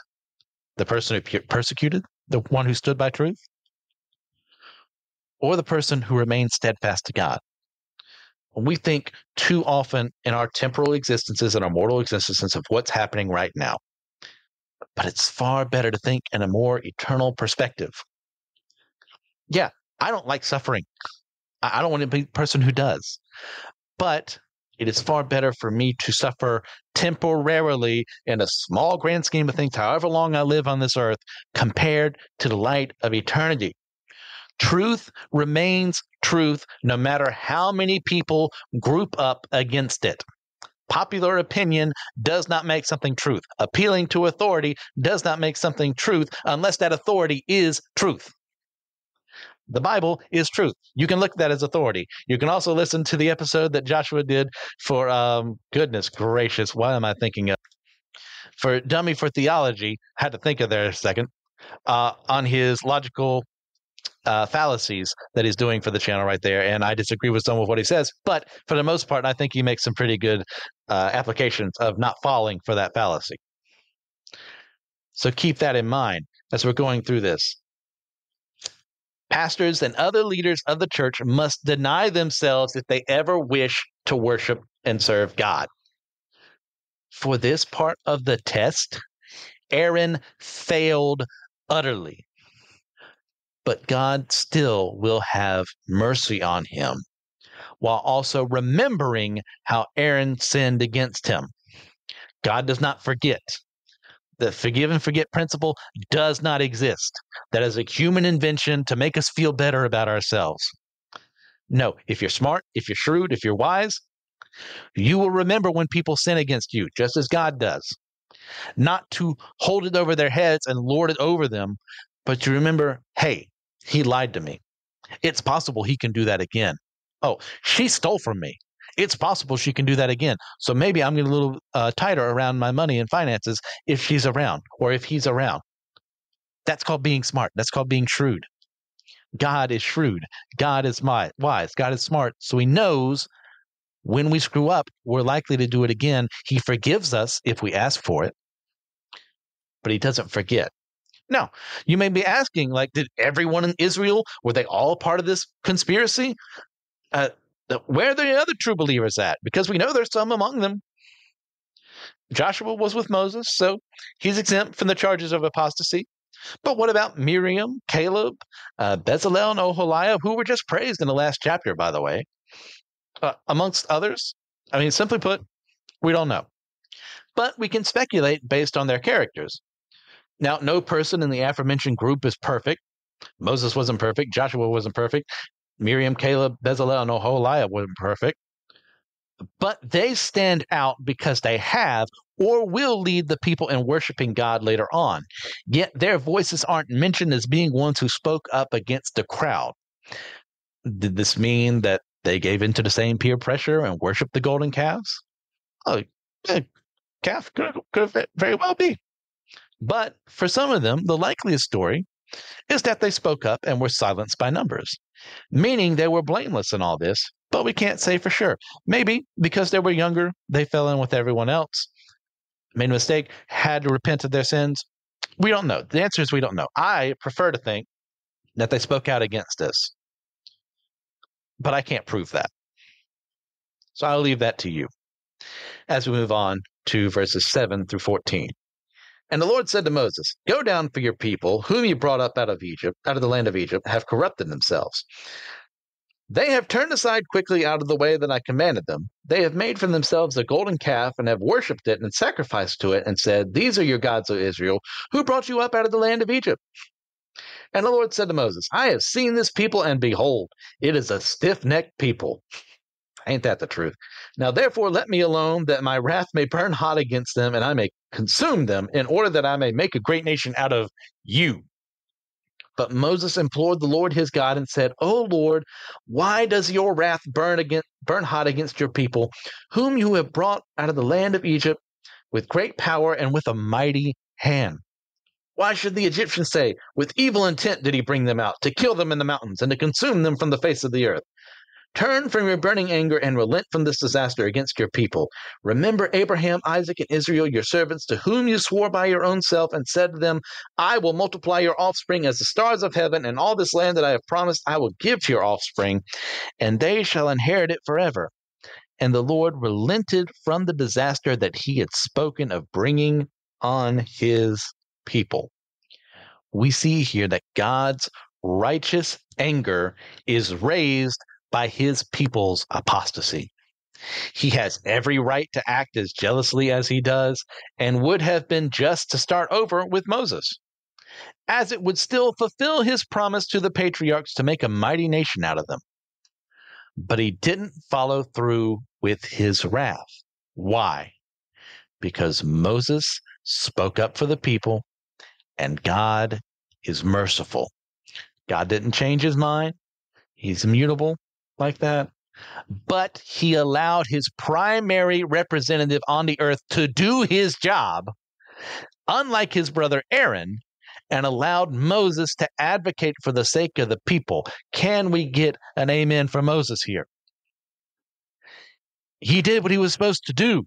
The person who persecuted the one who stood by truth, or the person who remained steadfast to God. We think too often in our temporal existences and our mortal existences of what's happening right now. But it's far better to think in a more eternal perspective. Yeah, I don't like suffering. I don't want to be the person who does. But it is far better for me to suffer temporarily in a small grand scheme of things, however long I live on this earth, compared to the light of eternity. Truth remains truth no matter how many people group up against it. Popular opinion does not make something truth. Appealing to authority does not make something truth unless that authority is truth. The Bible is truth. You can look at that as authority. You can also listen to the episode that Joshua did for, um, goodness gracious, why am I thinking of? For Dummy for Theology, had to think of there a second, uh, on his logical uh, fallacies that he's doing for the channel right there, and I disagree with some of what he says. But for the most part, I think he makes some pretty good uh, applications of not falling for that fallacy. So keep that in mind as we're going through this. Pastors and other leaders of the church must deny themselves if they ever wish to worship and serve God. For this part of the test, Aaron failed utterly. But God still will have mercy on him while also remembering how Aaron sinned against him. God does not forget. The forgive and forget principle does not exist. That is a human invention to make us feel better about ourselves. No, if you're smart, if you're shrewd, if you're wise, you will remember when people sin against you, just as God does. Not to hold it over their heads and lord it over them, but to remember, hey, he lied to me. It's possible he can do that again. Oh, she stole from me. It's possible she can do that again. So maybe I'm getting a little uh, tighter around my money and finances if she's around or if he's around. That's called being smart. That's called being shrewd. God is shrewd. God is wise. God is smart. So he knows when we screw up, we're likely to do it again. He forgives us if we ask for it, but he doesn't forget. Now, you may be asking, like, did everyone in Israel, were they all part of this conspiracy? Uh, where are the other true believers at? Because we know there's some among them. Joshua was with Moses, so he's exempt from the charges of apostasy. But what about Miriam, Caleb, uh, Bezalel, and Oholiab, who were just praised in the last chapter, by the way? uh, amongst others? I mean, simply put, we don't know. But we can speculate based on their characters. Now, no person in the aforementioned group is perfect. Moses wasn't perfect. Joshua wasn't perfect. Miriam, Caleb, Bezalel, and Oholiab weren't perfect. But they stand out because they have or will lead the people in worshiping God later on. Yet their voices aren't mentioned as being ones who spoke up against the crowd. Did this mean that they gave into the same peer pressure and worshiped the golden calves. Oh, yeah, calf could, could very well be. But for some of them, the likeliest story is that they spoke up and were silenced by numbers, meaning they were blameless in all this, but we can't say for sure. Maybe because they were younger, they fell in with everyone else, made a mistake, had to repent of their sins. We don't know. The answer is we don't know. I prefer to think that they spoke out against us but I can't prove that. So I'll leave that to you as we move on to verses 7 through 14. And the Lord said to Moses, Go down for your people, whom you brought up out of Egypt, out of the land of Egypt, have corrupted themselves. They have turned aside quickly out of the way that I commanded them. They have made for themselves a golden calf and have worshipped it and sacrificed to it and said, These are your gods, O Israel, who brought you up out of the land of Egypt. And the Lord said to Moses, I have seen this people, and behold, it is a stiff necked people. Ain't that the truth? Now, therefore, let me alone, that my wrath may burn hot against them, and I may consume them, in order that I may make a great nation out of you. But Moses implored the Lord his God and said, O Lord, why does your wrath burn against, burn hot against your people, whom you have brought out of the land of Egypt with great power and with a mighty hand? Why should the Egyptians say, With evil intent did he bring them out, to kill them in the mountains, and to consume them from the face of the earth? Turn from your burning anger and relent from this disaster against your people. Remember Abraham, Isaac, and Israel, your servants, to whom you swore by your own self, and said to them, I will multiply your offspring as the stars of heaven, and all this land that I have promised I will give to your offspring, and they shall inherit it forever. And the Lord relented from the disaster that he had spoken of bringing on his people. We see here that God's righteous anger is raised by his people's apostasy. He has every right to act as jealously as he does, and would have been just to start over with Moses, as it would still fulfill his promise to the patriarchs to make a mighty nation out of them. But he didn't follow through with his wrath. Why? Because Moses spoke up for the people and God is merciful. God didn't change his mind. He's immutable like that. But he allowed his primary representative on the earth to do his job, unlike his brother Aaron, and allowed Moses to advocate for the sake of the people. Can we get an amen from Moses here? He did what he was supposed to do.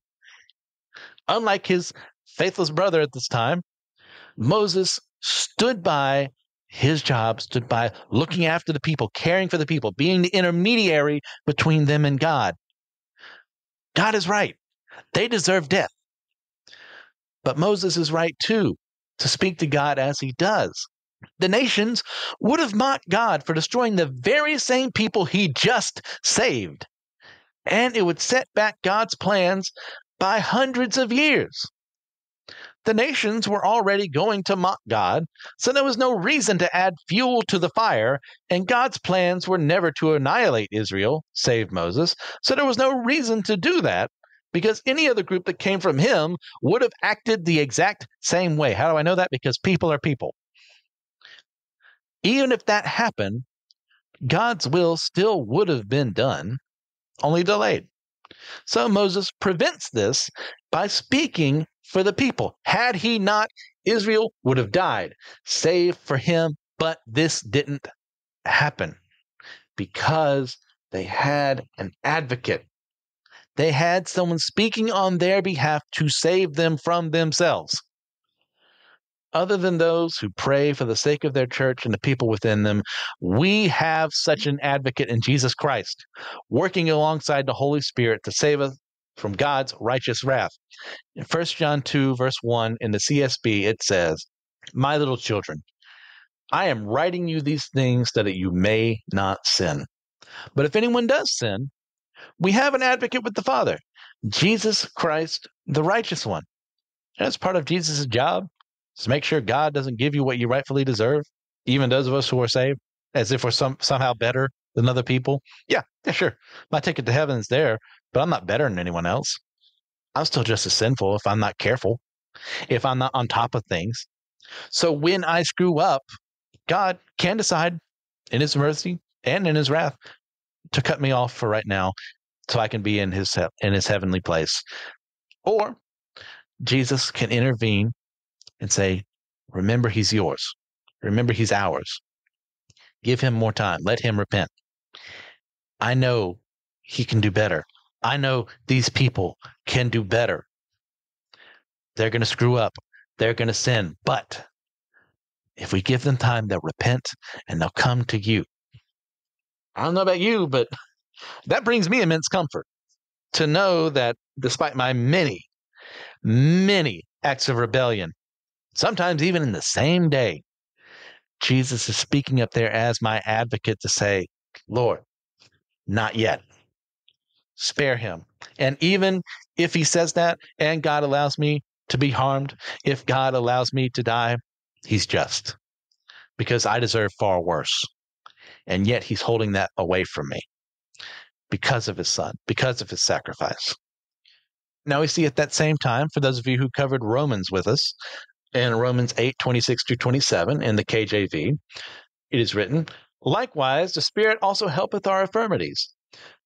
Unlike his faithless brother at this time, Moses stood by his job, stood by looking after the people, caring for the people, being the intermediary between them and God. God is right. They deserve death. But Moses is right too to speak to God as he does. The nations would have mocked God for destroying the very same people he just saved. And it would set back God's plans by hundreds of years. The nations were already going to mock God, so there was no reason to add fuel to the fire, and God's plans were never to annihilate Israel, save Moses, so there was no reason to do that because any other group that came from him would have acted the exact same way. How do I know that? Because people are people. Even if that happened, God's will still would have been done, only delayed. So Moses prevents this by speaking for the people. Had he not, Israel would have died, save for him. But this didn't happen because they had an advocate. They had someone speaking on their behalf to save them from themselves. Other than those who pray for the sake of their church and the people within them, we have such an advocate in Jesus Christ, working alongside the Holy Spirit to save us from God's righteous wrath. In 1 John 2, verse 1 in the CSB, it says, My little children, I am writing you these things that you may not sin. But if anyone does sin, we have an advocate with the Father, Jesus Christ, the righteous one. That's part of Jesus' job, is to make sure God doesn't give you what you rightfully deserve, even those of us who are saved, as if we're some, somehow better than other people. Yeah, yeah, sure. My ticket to heaven is there, but I'm not better than anyone else. I'm still just as sinful if I'm not careful, if I'm not on top of things. So when I screw up, God can decide in his mercy and in his wrath to cut me off for right now so I can be in his in his heavenly place. Or Jesus can intervene and say, "Remember he's yours. Remember he's ours. Give him more time. Let him repent. I know he can do better. I know these people can do better. They're going to screw up. They're going to sin. But if we give them time, they'll repent and they'll come to you. I don't know about you, but that brings me immense comfort to know that despite my many, many acts of rebellion, sometimes even in the same day, Jesus is speaking up there as my advocate to say, Lord, not yet spare him. And even if he says that and God allows me to be harmed, if God allows me to die, he's just because I deserve far worse. And yet he's holding that away from me because of his son, because of his sacrifice. Now we see at that same time, for those of you who covered Romans with us, in Romans 8, 26 through 27 in the KJV, it is written, Likewise, the Spirit also helpeth our infirmities.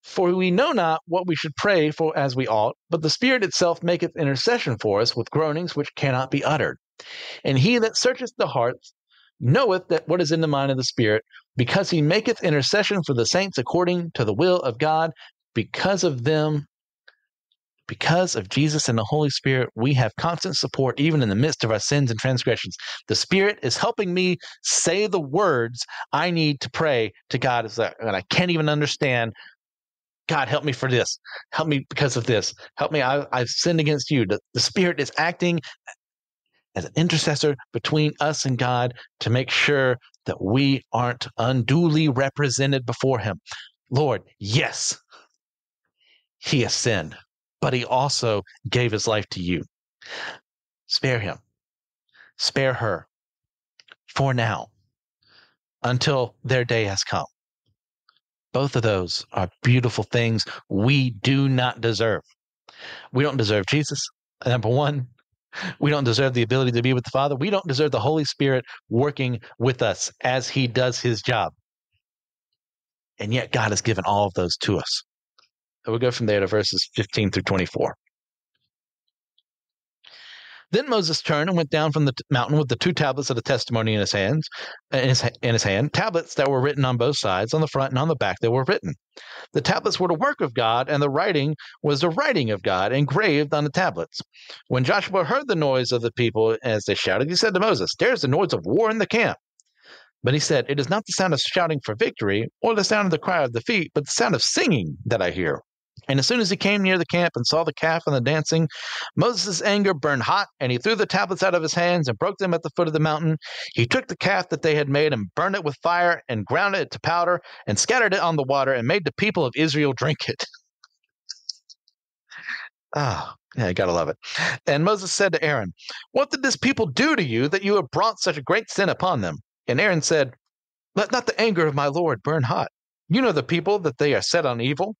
For we know not what we should pray for as we ought, but the Spirit itself maketh intercession for us with groanings which cannot be uttered. And he that searcheth the hearts knoweth that what is in the mind of the Spirit, because he maketh intercession for the saints according to the will of God, because of them because of Jesus and the Holy Spirit, we have constant support even in the midst of our sins and transgressions. The Spirit is helping me say the words I need to pray to God, and I can't even understand God, help me for this. Help me because of this. Help me. I, have sinned against you. The, the Spirit is acting as an intercessor between us and God to make sure that we aren't unduly represented before Him. Lord, yes, He has sinned, but He also gave His life to you. Spare Him, spare her for now until their day has come. Both of those are beautiful things we do not deserve. We don't deserve Jesus, number one. We don't deserve the ability to be with the Father. We don't deserve the Holy Spirit working with us as He does His job. And yet, God has given all of those to us. We'll go from there to verses 15 through 24. Then Moses turned and went down from the t- mountain with the two tablets of the testimony in his hands, uh, in his, in his hand, tablets that were written on both sides, on the front and on the back they were written. The tablets were the work of God, and the writing was the writing of God engraved on the tablets. When Joshua heard the noise of the people as they shouted, he said to Moses, There's the noise of war in the camp. But he said, It is not the sound of shouting for victory, or the sound of the cry of defeat, but the sound of singing that I hear. And as soon as he came near the camp and saw the calf and the dancing, Moses' anger burned hot, and he threw the tablets out of his hands and broke them at the foot of the mountain. He took the calf that they had made and burned it with fire and ground it to powder and scattered it on the water and made the people of Israel drink it. Ah, yeah, you gotta love it. And Moses said to Aaron, What did this people do to you that you have brought such a great sin upon them? And Aaron said, Let not the anger of my Lord burn hot. You know the people that they are set on evil.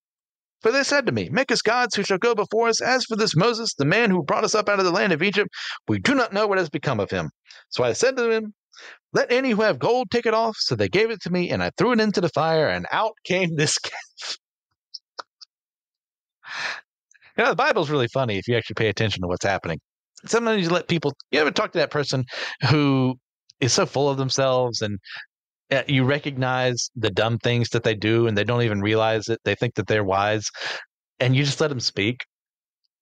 For they said to me, Make us gods who shall go before us. As for this Moses, the man who brought us up out of the land of Egypt, we do not know what has become of him. So I said to them, Let any who have gold take it off. So they gave it to me, and I threw it into the fire, and out came this calf. you know, the Bible's really funny if you actually pay attention to what's happening. Sometimes you let people, you ever talk to that person who is so full of themselves and you recognize the dumb things that they do and they don't even realize it. They think that they're wise and you just let them speak.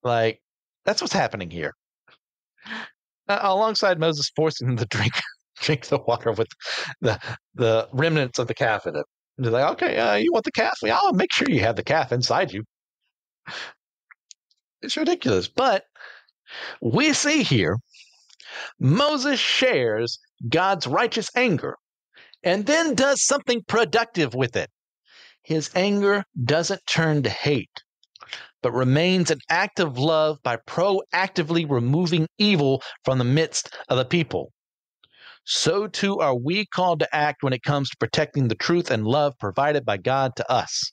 Like, that's what's happening here. Uh, alongside Moses forcing them to drink drink the water with the the remnants of the calf in it. And they're like, okay, uh, you want the calf? I'll make sure you have the calf inside you. It's ridiculous. But we see here Moses shares God's righteous anger and then does something productive with it. His anger doesn't turn to hate, but remains an act of love by proactively removing evil from the midst of the people. So too are we called to act when it comes to protecting the truth and love provided by God to us.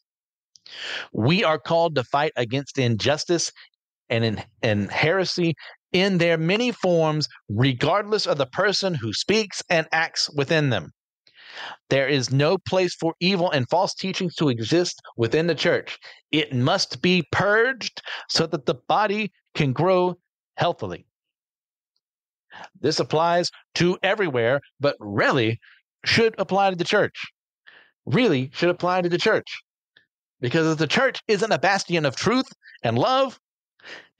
We are called to fight against injustice and, in, and heresy in their many forms, regardless of the person who speaks and acts within them. There is no place for evil and false teachings to exist within the church. It must be purged so that the body can grow healthily. This applies to everywhere, but really should apply to the church. Really should apply to the church. Because if the church isn't a bastion of truth and love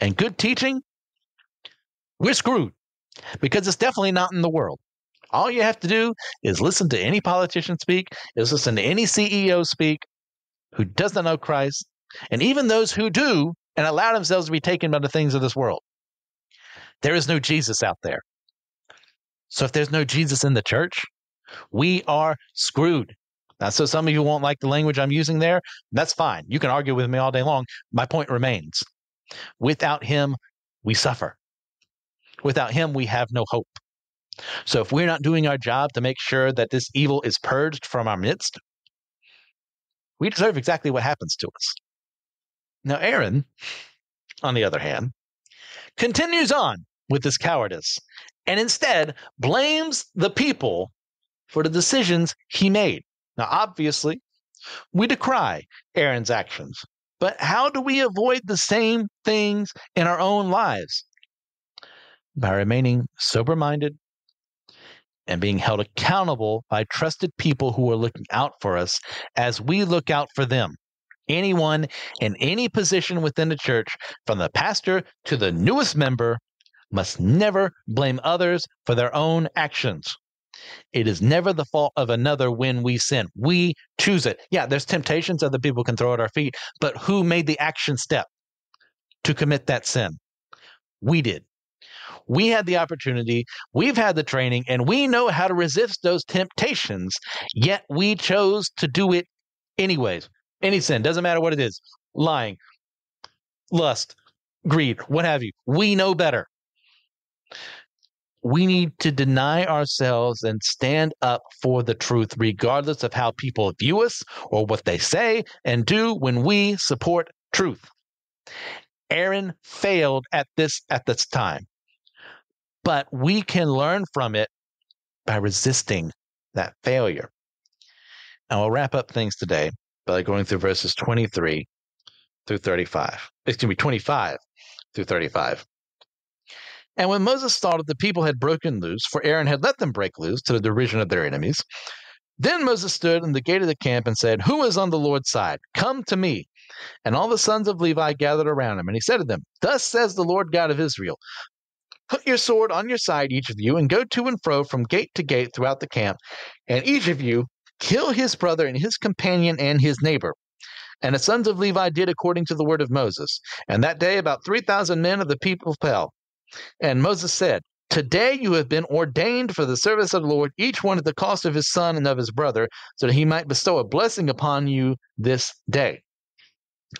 and good teaching, we're screwed. Because it's definitely not in the world. All you have to do is listen to any politician speak, is listen to any CEO speak who doesn't know Christ, and even those who do and allow themselves to be taken by the things of this world. There is no Jesus out there. So if there's no Jesus in the church, we are screwed. Now, so some of you won't like the language I'm using there. That's fine. You can argue with me all day long. My point remains. Without him, we suffer. Without him, we have no hope. So if we're not doing our job to make sure that this evil is purged from our midst, we deserve exactly what happens to us. Now, Aaron, on the other hand, continues on with this cowardice and instead blames the people for the decisions he made. Now, obviously, we decry Aaron's actions, but how do we avoid the same things in our own lives? By remaining sober minded and being held accountable by trusted people who are looking out for us as we look out for them. Anyone in any position within the church, from the pastor to the newest member, must never blame others for their own actions. It is never the fault of another when we sin. We choose it. Yeah, there's temptations other people can throw at our feet, but who made the action step to commit that sin? We did. We had the opportunity, we've had the training, and we know how to resist those temptations, yet we chose to do it anyways. Any sin, doesn't matter what it is lying, lust, greed, what have you. We know better. We need to deny ourselves and stand up for the truth, regardless of how people view us or what they say and do when we support truth. Aaron failed at this at this time but we can learn from it by resisting that failure. And we'll wrap up things today by going through verses 23 through 35. It's going to be 25 through 35. And when Moses saw that the people had broken loose, for Aaron had let them break loose to the derision of their enemies, then Moses stood in the gate of the camp and said, Who is on the Lord's side? Come to me. And all the sons of Levi gathered around him, and he said to them, Thus says the Lord God of Israel Put your sword on your side, each of you, and go to and fro from gate to gate throughout the camp, and each of you kill his brother and his companion and his neighbor. And the sons of Levi did according to the word of Moses. And that day about 3,000 men of the people fell. And Moses said, Today you have been ordained for the service of the Lord, each one at the cost of his son and of his brother, so that he might bestow a blessing upon you this day.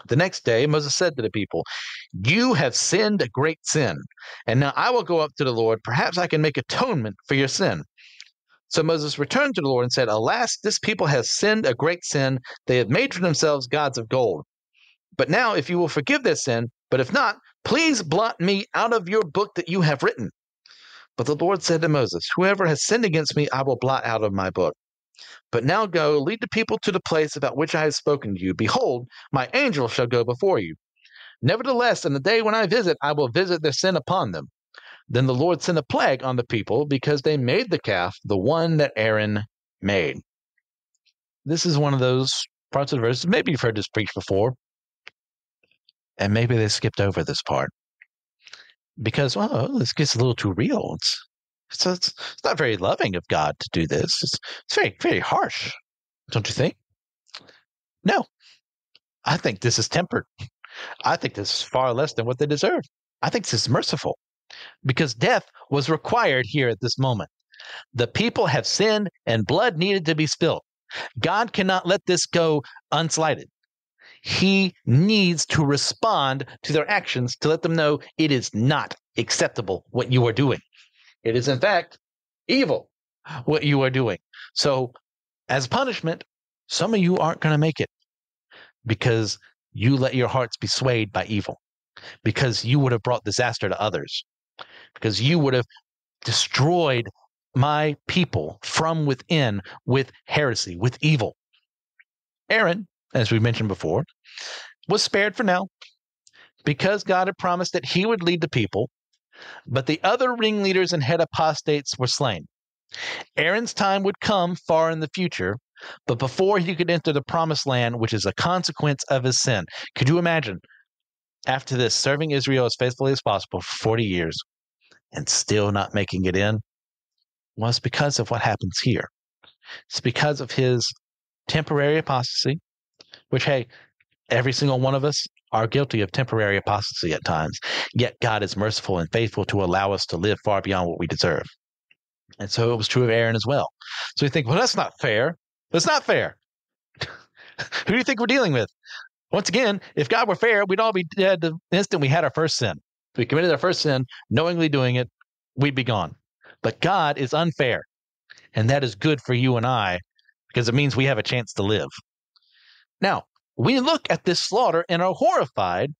The next day, Moses said to the people, You have sinned a great sin. And now I will go up to the Lord. Perhaps I can make atonement for your sin. So Moses returned to the Lord and said, Alas, this people has sinned a great sin. They have made for themselves gods of gold. But now, if you will forgive their sin, but if not, please blot me out of your book that you have written. But the Lord said to Moses, Whoever has sinned against me, I will blot out of my book. But now go, lead the people to the place about which I have spoken to you. Behold, my angel shall go before you. Nevertheless, in the day when I visit, I will visit their sin upon them. Then the Lord sent a plague on the people because they made the calf, the one that Aaron made. This is one of those parts of the verse. Maybe you've heard this preached before, and maybe they skipped over this part because, well, this gets a little too real. It's, it's, it's, it's not very loving of God to do this. It's, it's very, very harsh, don't you think? No, I think this is tempered. I think this is far less than what they deserve. I think this is merciful because death was required here at this moment. The people have sinned and blood needed to be spilled. God cannot let this go unslighted. He needs to respond to their actions to let them know it is not acceptable what you are doing. It is, in fact, evil what you are doing. So, as punishment, some of you aren't going to make it because you let your hearts be swayed by evil, because you would have brought disaster to others, because you would have destroyed my people from within with heresy, with evil. Aaron, as we mentioned before, was spared for now because God had promised that he would lead the people, but the other ringleaders and head apostates were slain. Aaron's time would come far in the future, but before he could enter the promised land, which is a consequence of his sin. Could you imagine after this, serving Israel as faithfully as possible for 40 years and still not making it in, was because of what happens here. It's because of his temporary apostasy, which, hey, every single one of us are guilty of temporary apostasy at times. Yet God is merciful and faithful to allow us to live far beyond what we deserve. And so it was true of Aaron as well. So we think, well, that's not fair. That's not fair. Who do you think we're dealing with? Once again, if God were fair, we'd all be dead the instant we had our first sin. If we committed our first sin, knowingly doing it, we'd be gone. But God is unfair. And that is good for you and I because it means we have a chance to live. Now, we look at this slaughter and are horrified,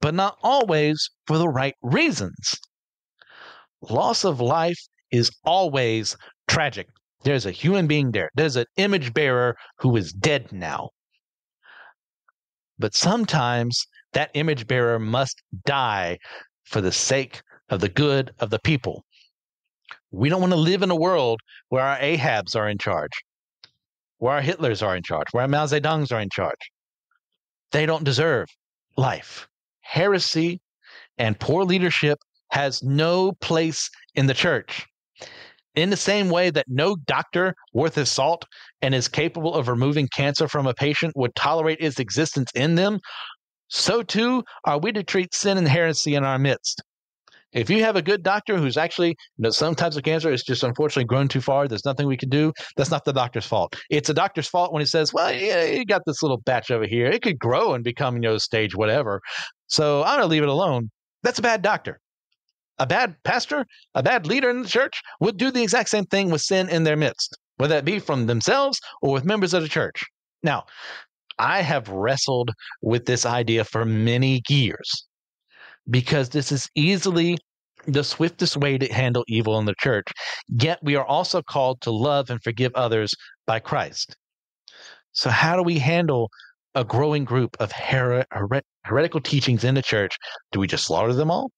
but not always for the right reasons. Loss of life is always tragic. There's a human being there, there's an image bearer who is dead now. But sometimes that image bearer must die for the sake of the good of the people. We don't want to live in a world where our Ahabs are in charge, where our Hitlers are in charge, where our Mao Zedongs are in charge. They don't deserve life. Heresy and poor leadership has no place in the church. In the same way that no doctor worth his salt and is capable of removing cancer from a patient would tolerate its existence in them, so too are we to treat sin and heresy in our midst. If you have a good doctor who's actually, you know, some types of cancer is just unfortunately grown too far, there's nothing we can do, that's not the doctor's fault. It's a doctor's fault when he says, well, yeah, you got this little batch over here. It could grow and become, you know, stage whatever. So I'm going to leave it alone. That's a bad doctor a bad pastor, a bad leader in the church would do the exact same thing with sin in their midst, whether that be from themselves or with members of the church. Now, I have wrestled with this idea for many years because this is easily the swiftest way to handle evil in the church. Yet we are also called to love and forgive others by Christ. So, how do we handle a growing group of her- her- heretical teachings in the church? Do we just slaughter them all?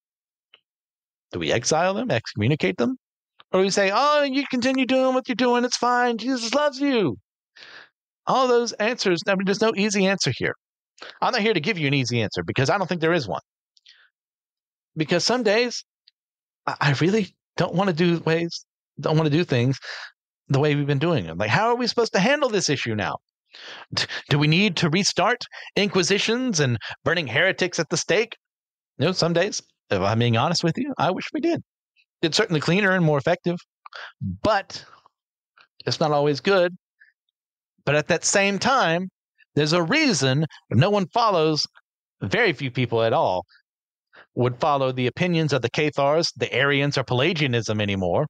Do we exile them, excommunicate them? Or do we say, oh, you continue doing what you're doing, it's fine, Jesus loves you? All those answers, I mean, there's no easy answer here. I'm not here to give you an easy answer because I don't think there is one. Because some days I really don't want to do ways, don't want to do things the way we've been doing them. Like, how are we supposed to handle this issue now? Do we need to restart inquisitions and burning heretics at the stake? You know, some days, if I'm being honest with you, I wish we did. It's certainly cleaner and more effective, but it's not always good. But at that same time, there's a reason no one follows, very few people at all, would follow the opinions of the Cathars, the Arians, or Pelagianism anymore,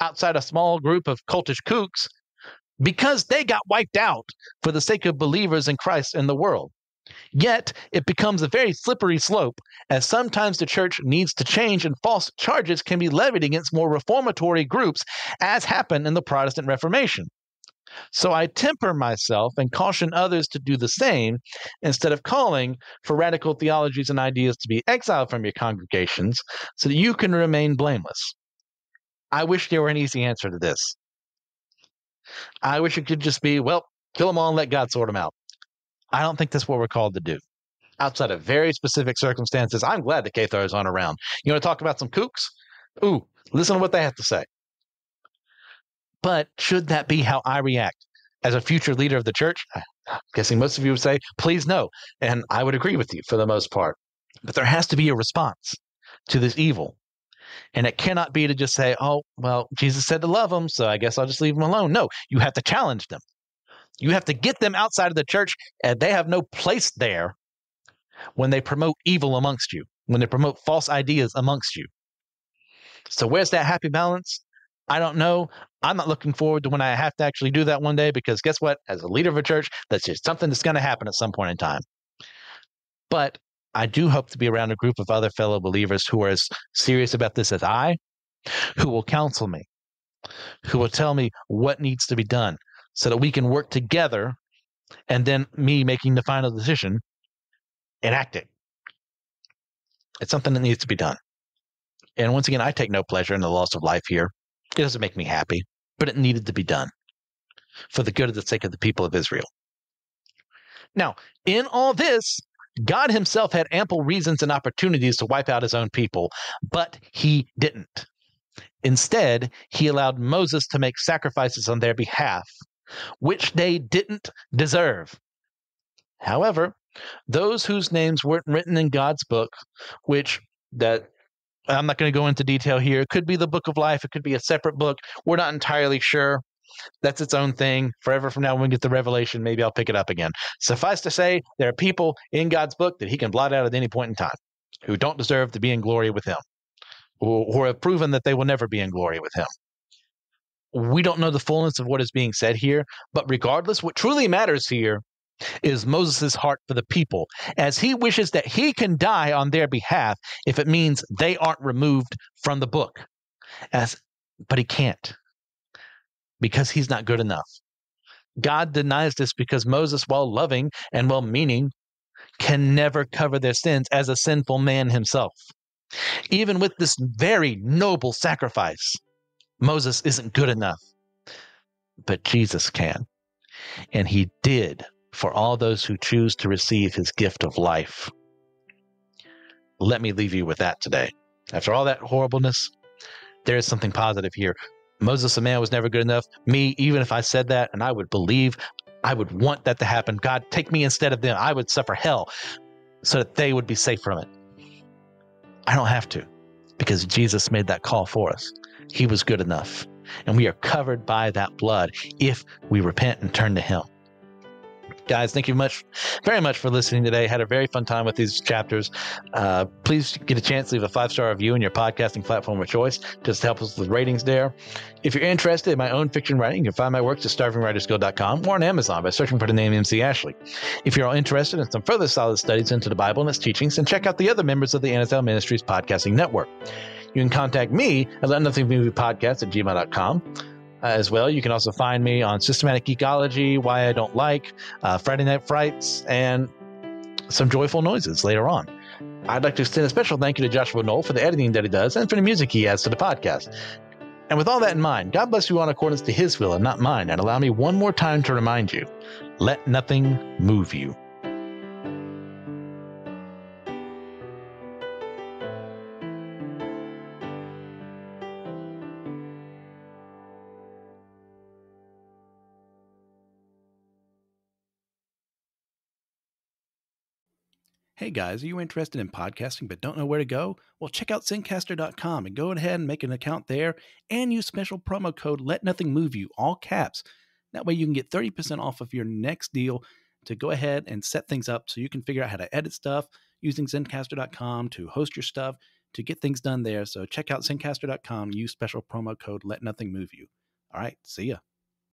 outside a small group of cultish kooks, because they got wiped out for the sake of believers in Christ in the world. Yet it becomes a very slippery slope, as sometimes the church needs to change and false charges can be levied against more reformatory groups, as happened in the Protestant Reformation. So I temper myself and caution others to do the same instead of calling for radical theologies and ideas to be exiled from your congregations so that you can remain blameless. I wish there were an easy answer to this. I wish it could just be, well, kill them all and let God sort them out. I don't think that's what we're called to do. Outside of very specific circumstances, I'm glad the Cathars aren't around. You want to talk about some kooks? Ooh, listen to what they have to say. But should that be how I react as a future leader of the church? I'm guessing most of you would say, please no. And I would agree with you for the most part. But there has to be a response to this evil. And it cannot be to just say, oh, well, Jesus said to love them, so I guess I'll just leave them alone. No, you have to challenge them. You have to get them outside of the church, and they have no place there when they promote evil amongst you, when they promote false ideas amongst you. So, where's that happy balance? I don't know. I'm not looking forward to when I have to actually do that one day because guess what? As a leader of a church, that's just something that's going to happen at some point in time. But I do hope to be around a group of other fellow believers who are as serious about this as I, who will counsel me, who will tell me what needs to be done so that we can work together and then me making the final decision enact it. It's something that needs to be done. And once again, I take no pleasure in the loss of life here. It doesn't make me happy, but it needed to be done for the good of the sake of the people of Israel. Now, in all this, God himself had ample reasons and opportunities to wipe out his own people, but he didn't. Instead, he allowed Moses to make sacrifices on their behalf, which they didn't deserve. However, those whose names weren't written in God's book, which that I'm not going to go into detail here. It could be the book of life, it could be a separate book. We're not entirely sure. That's its own thing. Forever from now, when we get the revelation, maybe I'll pick it up again. Suffice to say, there are people in God's book that He can blot out at any point in time who don't deserve to be in glory with Him, or have proven that they will never be in glory with Him. We don't know the fullness of what is being said here, but regardless, what truly matters here is Moses' heart for the people, as he wishes that he can die on their behalf if it means they aren't removed from the book. As, but he can't because he's not good enough. God denies this because Moses, while loving and well meaning, can never cover their sins as a sinful man himself. Even with this very noble sacrifice, Moses isn't good enough. But Jesus can. And he did for all those who choose to receive his gift of life. Let me leave you with that today. After all that horribleness, there is something positive here. Moses, a man, was never good enough. Me, even if I said that and I would believe, I would want that to happen. God, take me instead of them. I would suffer hell so that they would be safe from it. I don't have to because Jesus made that call for us. He was good enough. And we are covered by that blood if we repent and turn to Him guys, thank you much, very much for listening today. Had a very fun time with these chapters. Uh, please get a chance to leave a five star review in your podcasting platform of choice. Just to help us with ratings there. If you're interested in my own fiction writing, you can find my works at starvingwritersguild.com or on Amazon by searching for the name MC Ashley. If you're all interested in some further solid studies into the Bible and its teachings, then check out the other members of the Anazao Ministries podcasting network. You can contact me at letnothingmoveyoupodcast at gmail.com. Uh, as well. You can also find me on Systematic Ecology, Why I Don't Like, uh, Friday Night Frights, and some Joyful Noises later on. I'd like to extend a special thank you to Joshua Knoll for the editing that he does and for the music he adds to the podcast. And with all that in mind, God bless you on accordance to his will and not mine, and allow me one more time to remind you let nothing move you. Hey guys, are you interested in podcasting but don't know where to go? Well, check out Zencastr.com and go ahead and make an account there and use special promo code Let Nothing Move You, all caps. That way you can get 30% off of your next deal to go ahead and set things up so you can figure out how to edit stuff using Zencastr.com to host your stuff, to get things done there. So check out Zencastr.com, use special promo code Let Nothing Move You. All right, see ya.